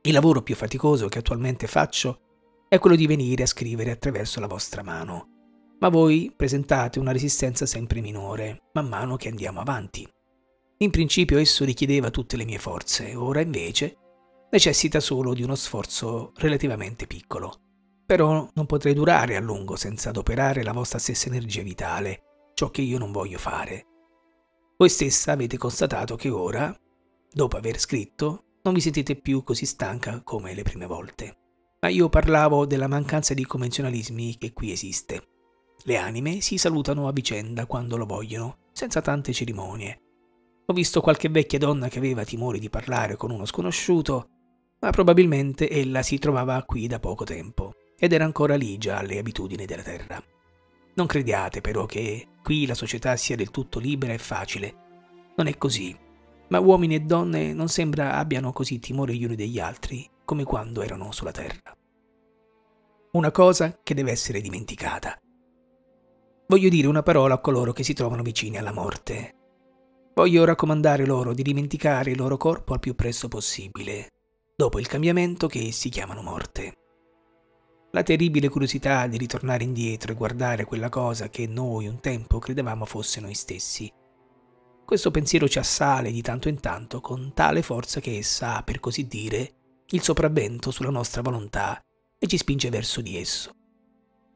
Il lavoro più faticoso che attualmente faccio è quello di venire a scrivere attraverso la vostra mano, ma voi presentate una resistenza sempre minore man mano che andiamo avanti. In principio esso richiedeva tutte le mie forze, ora invece necessita solo di uno sforzo relativamente piccolo. Però non potrei durare a lungo senza adoperare la vostra stessa energia vitale, ciò che io non voglio fare. Voi stessa avete constatato che ora, dopo aver scritto, non vi sentite più così stanca come le prime volte. Ma io parlavo della mancanza di convenzionalismi che qui esiste. Le anime si salutano a vicenda quando lo vogliono, senza tante cerimonie. Ho visto qualche vecchia donna che aveva timore di parlare con uno sconosciuto, ma probabilmente ella si trovava qui da poco tempo ed era ancora ligia alle abitudini della terra. Non crediate però che qui la società sia del tutto libera e facile. Non è così, ma uomini e donne non sembra abbiano così timore gli uni degli altri come quando erano sulla terra. Una cosa che deve essere dimenticata. Voglio dire una parola a coloro che si trovano vicini alla morte. Voglio raccomandare loro di dimenticare il loro corpo al più presto possibile, dopo il cambiamento che essi chiamano morte. La terribile curiosità di ritornare indietro e guardare quella cosa che noi un tempo credevamo fosse noi stessi. Questo pensiero ci assale di tanto in tanto con tale forza che essa ha, per così dire, il sopravvento sulla nostra volontà e ci spinge verso di esso.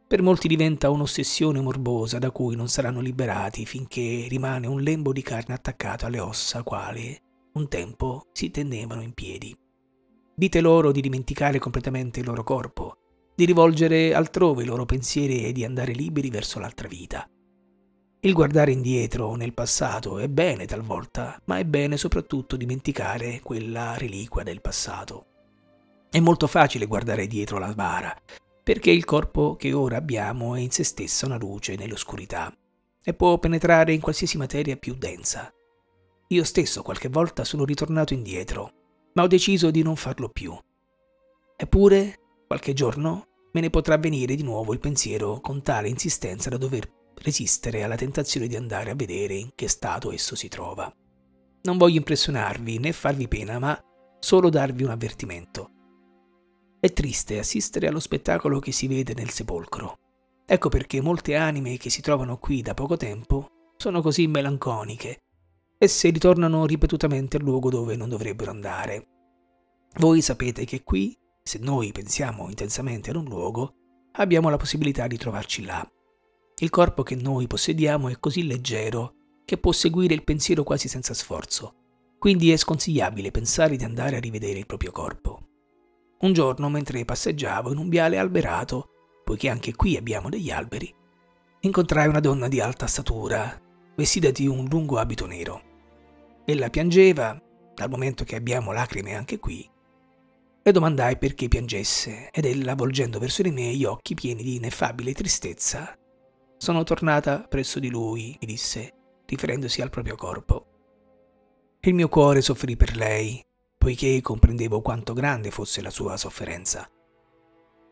Per molti diventa un'ossessione morbosa da cui non saranno liberati finché rimane un lembo di carne attaccato alle ossa quali un tempo si tendevano in piedi. Dite loro di dimenticare completamente il loro corpo, di rivolgere altrove i loro pensieri e di andare liberi verso l'altra vita. Il guardare indietro nel passato è bene talvolta, ma è bene soprattutto dimenticare quella reliquia del passato. È molto facile guardare dietro la bara, perché il corpo che ora abbiamo è in se stessa una luce nell'oscurità e può penetrare in qualsiasi materia più densa. Io stesso qualche volta sono ritornato indietro, ma ho deciso di non farlo più. Eppure Qualche giorno me ne potrà venire di nuovo il pensiero con tale insistenza da dover resistere alla tentazione di andare a vedere in che stato esso si trova. Non voglio impressionarvi né farvi pena, ma solo darvi un avvertimento. È triste assistere allo spettacolo che si vede nel sepolcro. Ecco perché molte anime che si trovano qui da poco tempo sono così melanconiche. Esse ritornano ripetutamente al luogo dove non dovrebbero andare. Voi sapete che qui se noi pensiamo intensamente ad un luogo, abbiamo la possibilità di trovarci là. Il corpo che noi possediamo è così leggero che può seguire il pensiero quasi senza sforzo, quindi è sconsigliabile pensare di andare a rivedere il proprio corpo. Un giorno, mentre passeggiavo in un viale alberato, poiché anche qui abbiamo degli alberi, incontrai una donna di alta statura, vestita di un lungo abito nero. Ella piangeva, dal momento che abbiamo lacrime anche qui, le domandai perché piangesse ed ella, volgendo verso di me gli occhi pieni di ineffabile tristezza, sono tornata presso di lui, mi disse, riferendosi al proprio corpo. Il mio cuore soffrì per lei, poiché comprendevo quanto grande fosse la sua sofferenza.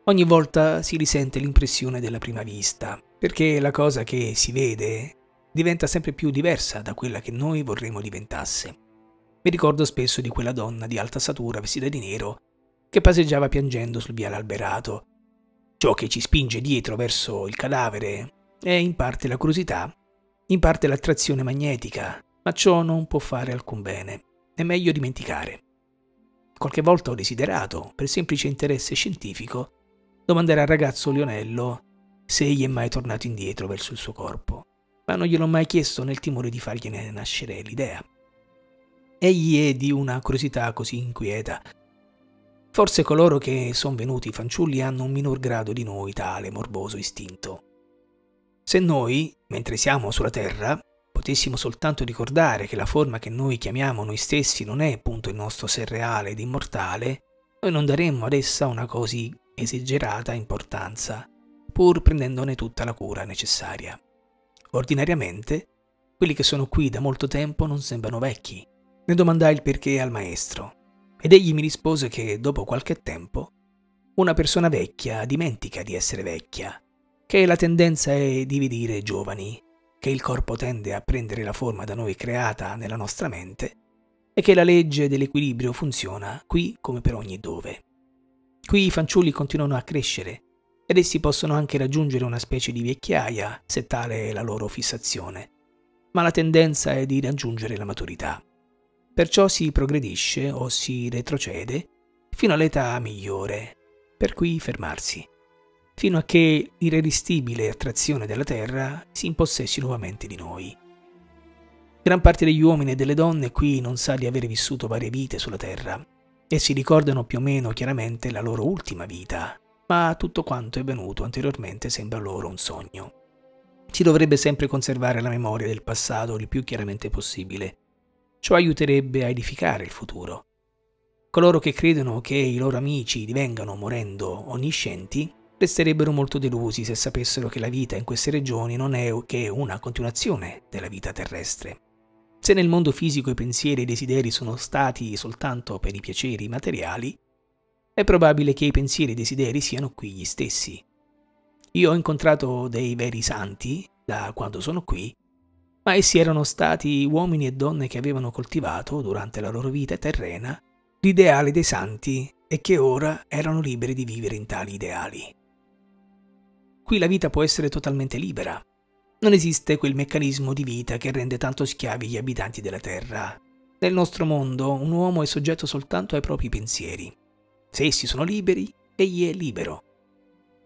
Ogni volta si risente l'impressione della prima vista, perché la cosa che si vede diventa sempre più diversa da quella che noi vorremmo diventasse. Mi ricordo spesso di quella donna di alta statura vestita di nero che passeggiava piangendo sul viale alberato. Ciò che ci spinge dietro verso il cadavere è in parte la curiosità, in parte l'attrazione magnetica, ma ciò non può fare alcun bene. È meglio dimenticare. Qualche volta ho desiderato, per semplice interesse scientifico, domandare al ragazzo Lionello se egli è mai tornato indietro verso il suo corpo, ma non gliel'ho mai chiesto nel timore di fargliene nascere l'idea. Egli è di una curiosità così inquieta Forse coloro che sono venuti fanciulli hanno un minor grado di noi tale morboso istinto. Se noi, mentre siamo sulla Terra, potessimo soltanto ricordare che la forma che noi chiamiamo noi stessi non è appunto il nostro ser reale ed immortale, noi non daremmo ad essa una così esagerata importanza, pur prendendone tutta la cura necessaria. Ordinariamente, quelli che sono qui da molto tempo non sembrano vecchi. Ne domandai il perché al maestro, ed egli mi rispose che dopo qualche tempo una persona vecchia dimentica di essere vecchia, che la tendenza è di vedere giovani, che il corpo tende a prendere la forma da noi creata nella nostra mente e che la legge dell'equilibrio funziona qui come per ogni dove. Qui i fanciulli continuano a crescere ed essi possono anche raggiungere una specie di vecchiaia se tale è la loro fissazione, ma la tendenza è di raggiungere la maturità. Perciò si progredisce o si retrocede fino all'età migliore, per cui fermarsi, fino a che l'irresistibile attrazione della Terra si impossessi nuovamente di noi. Gran parte degli uomini e delle donne qui non sa di aver vissuto varie vite sulla Terra e si ricordano più o meno chiaramente la loro ultima vita, ma tutto quanto è venuto anteriormente sembra loro un sogno. Si dovrebbe sempre conservare la memoria del passato il più chiaramente possibile. Ciò aiuterebbe a edificare il futuro. Coloro che credono che i loro amici divengano morendo onniscienti resterebbero molto delusi se sapessero che la vita in queste regioni non è che una continuazione della vita terrestre. Se nel mondo fisico i pensieri e i desideri sono stati soltanto per i piaceri materiali, è probabile che i pensieri e i desideri siano qui gli stessi. Io ho incontrato dei veri santi da quando sono qui, ma essi erano stati uomini e donne che avevano coltivato, durante la loro vita terrena, l'ideale dei santi e che ora erano liberi di vivere in tali ideali. Qui la vita può essere totalmente libera. Non esiste quel meccanismo di vita che rende tanto schiavi gli abitanti della Terra. Nel nostro mondo un uomo è soggetto soltanto ai propri pensieri. Se essi sono liberi, egli è libero.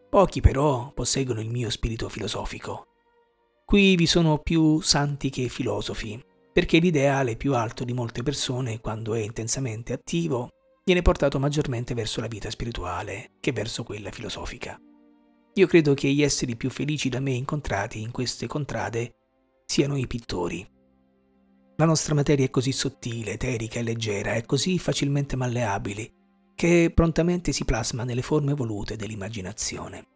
Pochi però posseggono il mio spirito filosofico. Qui vi sono più santi che filosofi, perché l'ideale più alto di molte persone, quando è intensamente attivo, viene portato maggiormente verso la vita spirituale che verso quella filosofica. Io credo che gli esseri più felici da me incontrati in queste contrade siano i pittori. La nostra materia è così sottile, eterica e leggera, è così facilmente malleabile, che prontamente si plasma nelle forme volute dell'immaginazione.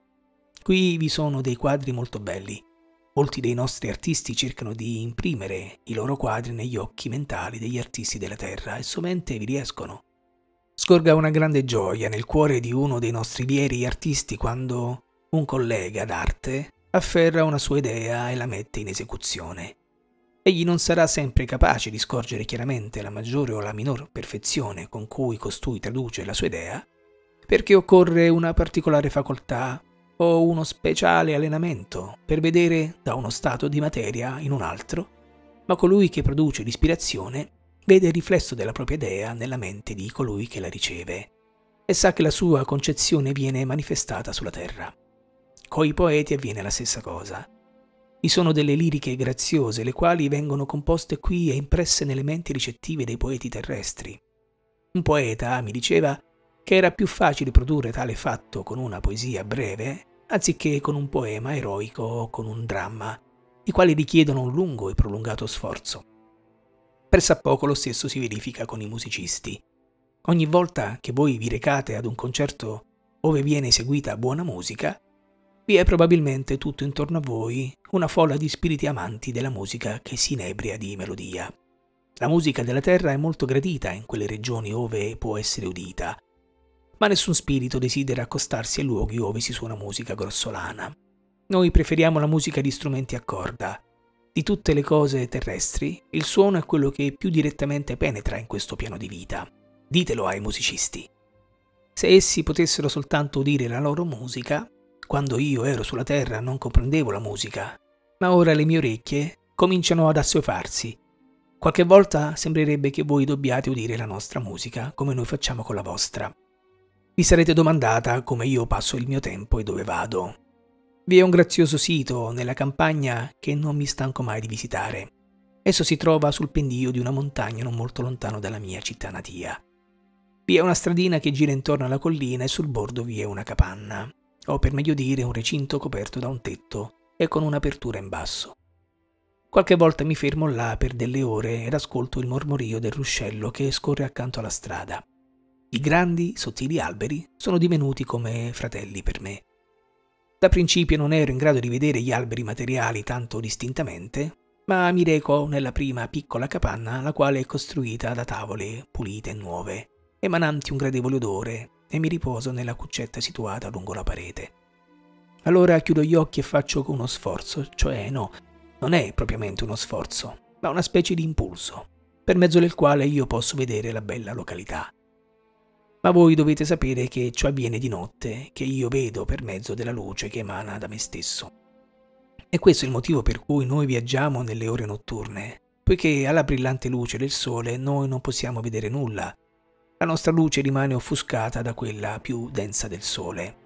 Qui vi sono dei quadri molto belli. Molti dei nostri artisti cercano di imprimere i loro quadri negli occhi mentali degli artisti della Terra e sovente vi riescono. Scorga una grande gioia nel cuore di uno dei nostri vieri artisti quando un collega d'arte afferra una sua idea e la mette in esecuzione. Egli non sarà sempre capace di scorgere chiaramente la maggiore o la minor perfezione con cui costui traduce la sua idea, perché occorre una particolare facoltà o uno speciale allenamento per vedere da uno stato di materia in un altro, ma colui che produce l'ispirazione vede il riflesso della propria idea nella mente di colui che la riceve e sa che la sua concezione viene manifestata sulla terra. Coi poeti avviene la stessa cosa. Vi sono delle liriche graziose, le quali vengono composte qui e impresse nelle menti ricettive dei poeti terrestri. Un poeta mi diceva che era più facile produrre tale fatto con una poesia breve, anziché con un poema eroico o con un dramma, i quali richiedono un lungo e prolungato sforzo. Pressappoco lo stesso si verifica con i musicisti. Ogni volta che voi vi recate ad un concerto dove viene eseguita buona musica, vi è probabilmente tutto intorno a voi una folla di spiriti amanti della musica che si inebria di melodia. La musica della terra è molto gradita in quelle regioni ove può essere udita, ma nessun spirito desidera accostarsi a luoghi ove si suona musica grossolana. Noi preferiamo la musica di strumenti a corda. Di tutte le cose terrestri, il suono è quello che più direttamente penetra in questo piano di vita. Ditelo ai musicisti. Se essi potessero soltanto udire la loro musica, quando io ero sulla terra non comprendevo la musica, ma ora le mie orecchie cominciano ad assuefarsi. Qualche volta sembrerebbe che voi dobbiate udire la nostra musica come noi facciamo con la vostra. Vi sarete domandata come io passo il mio tempo e dove vado. Vi è un grazioso sito nella campagna che non mi stanco mai di visitare. Esso si trova sul pendio di una montagna non molto lontano dalla mia città natia. Vi è una stradina che gira intorno alla collina e sul bordo vi è una capanna o per meglio dire un recinto coperto da un tetto e con un'apertura in basso. Qualche volta mi fermo là per delle ore ed ascolto il mormorio del ruscello che scorre accanto alla strada. I grandi, sottili alberi sono divenuti come fratelli per me. Da principio non ero in grado di vedere gli alberi materiali tanto distintamente, ma mi reco nella prima piccola capanna, la quale è costruita da tavole pulite e nuove, emananti un gradevole odore, e mi riposo nella cuccetta situata lungo la parete. Allora chiudo gli occhi e faccio uno sforzo, cioè no, non è propriamente uno sforzo, ma una specie di impulso, per mezzo del quale io posso vedere la bella località. Ma voi dovete sapere che ciò avviene di notte, che io vedo per mezzo della luce che emana da me stesso. E questo è il motivo per cui noi viaggiamo nelle ore notturne, poiché alla brillante luce del sole noi non possiamo vedere nulla. La nostra luce rimane offuscata da quella più densa del sole.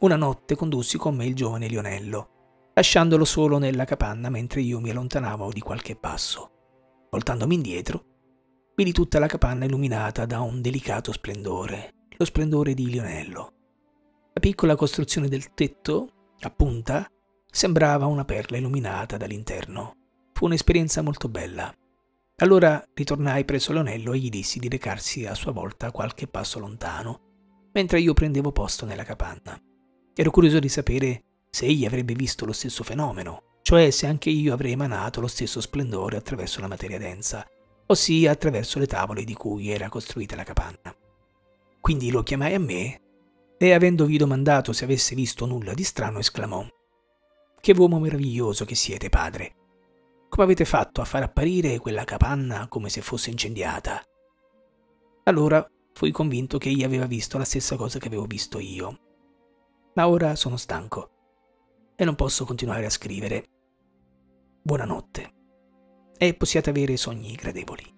Una notte condussi con me il giovane Lionello, lasciandolo solo nella capanna mentre io mi allontanavo di qualche passo. Voltandomi indietro, vidi tutta la capanna illuminata da un delicato splendore, lo splendore di Lionello. La piccola costruzione del tetto, a punta, Sembrava una perla illuminata dall'interno. Fu un'esperienza molto bella. Allora ritornai presso l'anello e gli dissi di recarsi a sua volta qualche passo lontano, mentre io prendevo posto nella capanna. Ero curioso di sapere se egli avrebbe visto lo stesso fenomeno, cioè se anche io avrei emanato lo stesso splendore attraverso la materia densa, ossia attraverso le tavole di cui era costruita la capanna. Quindi lo chiamai a me e, avendovi domandato se avesse visto nulla di strano, esclamò che uomo meraviglioso che siete, padre. Come avete fatto a far apparire quella capanna come se fosse incendiata? Allora fui convinto che egli aveva visto la stessa cosa che avevo visto io. Ma ora sono stanco e non posso continuare a scrivere. Buonanotte e possiate avere sogni gradevoli.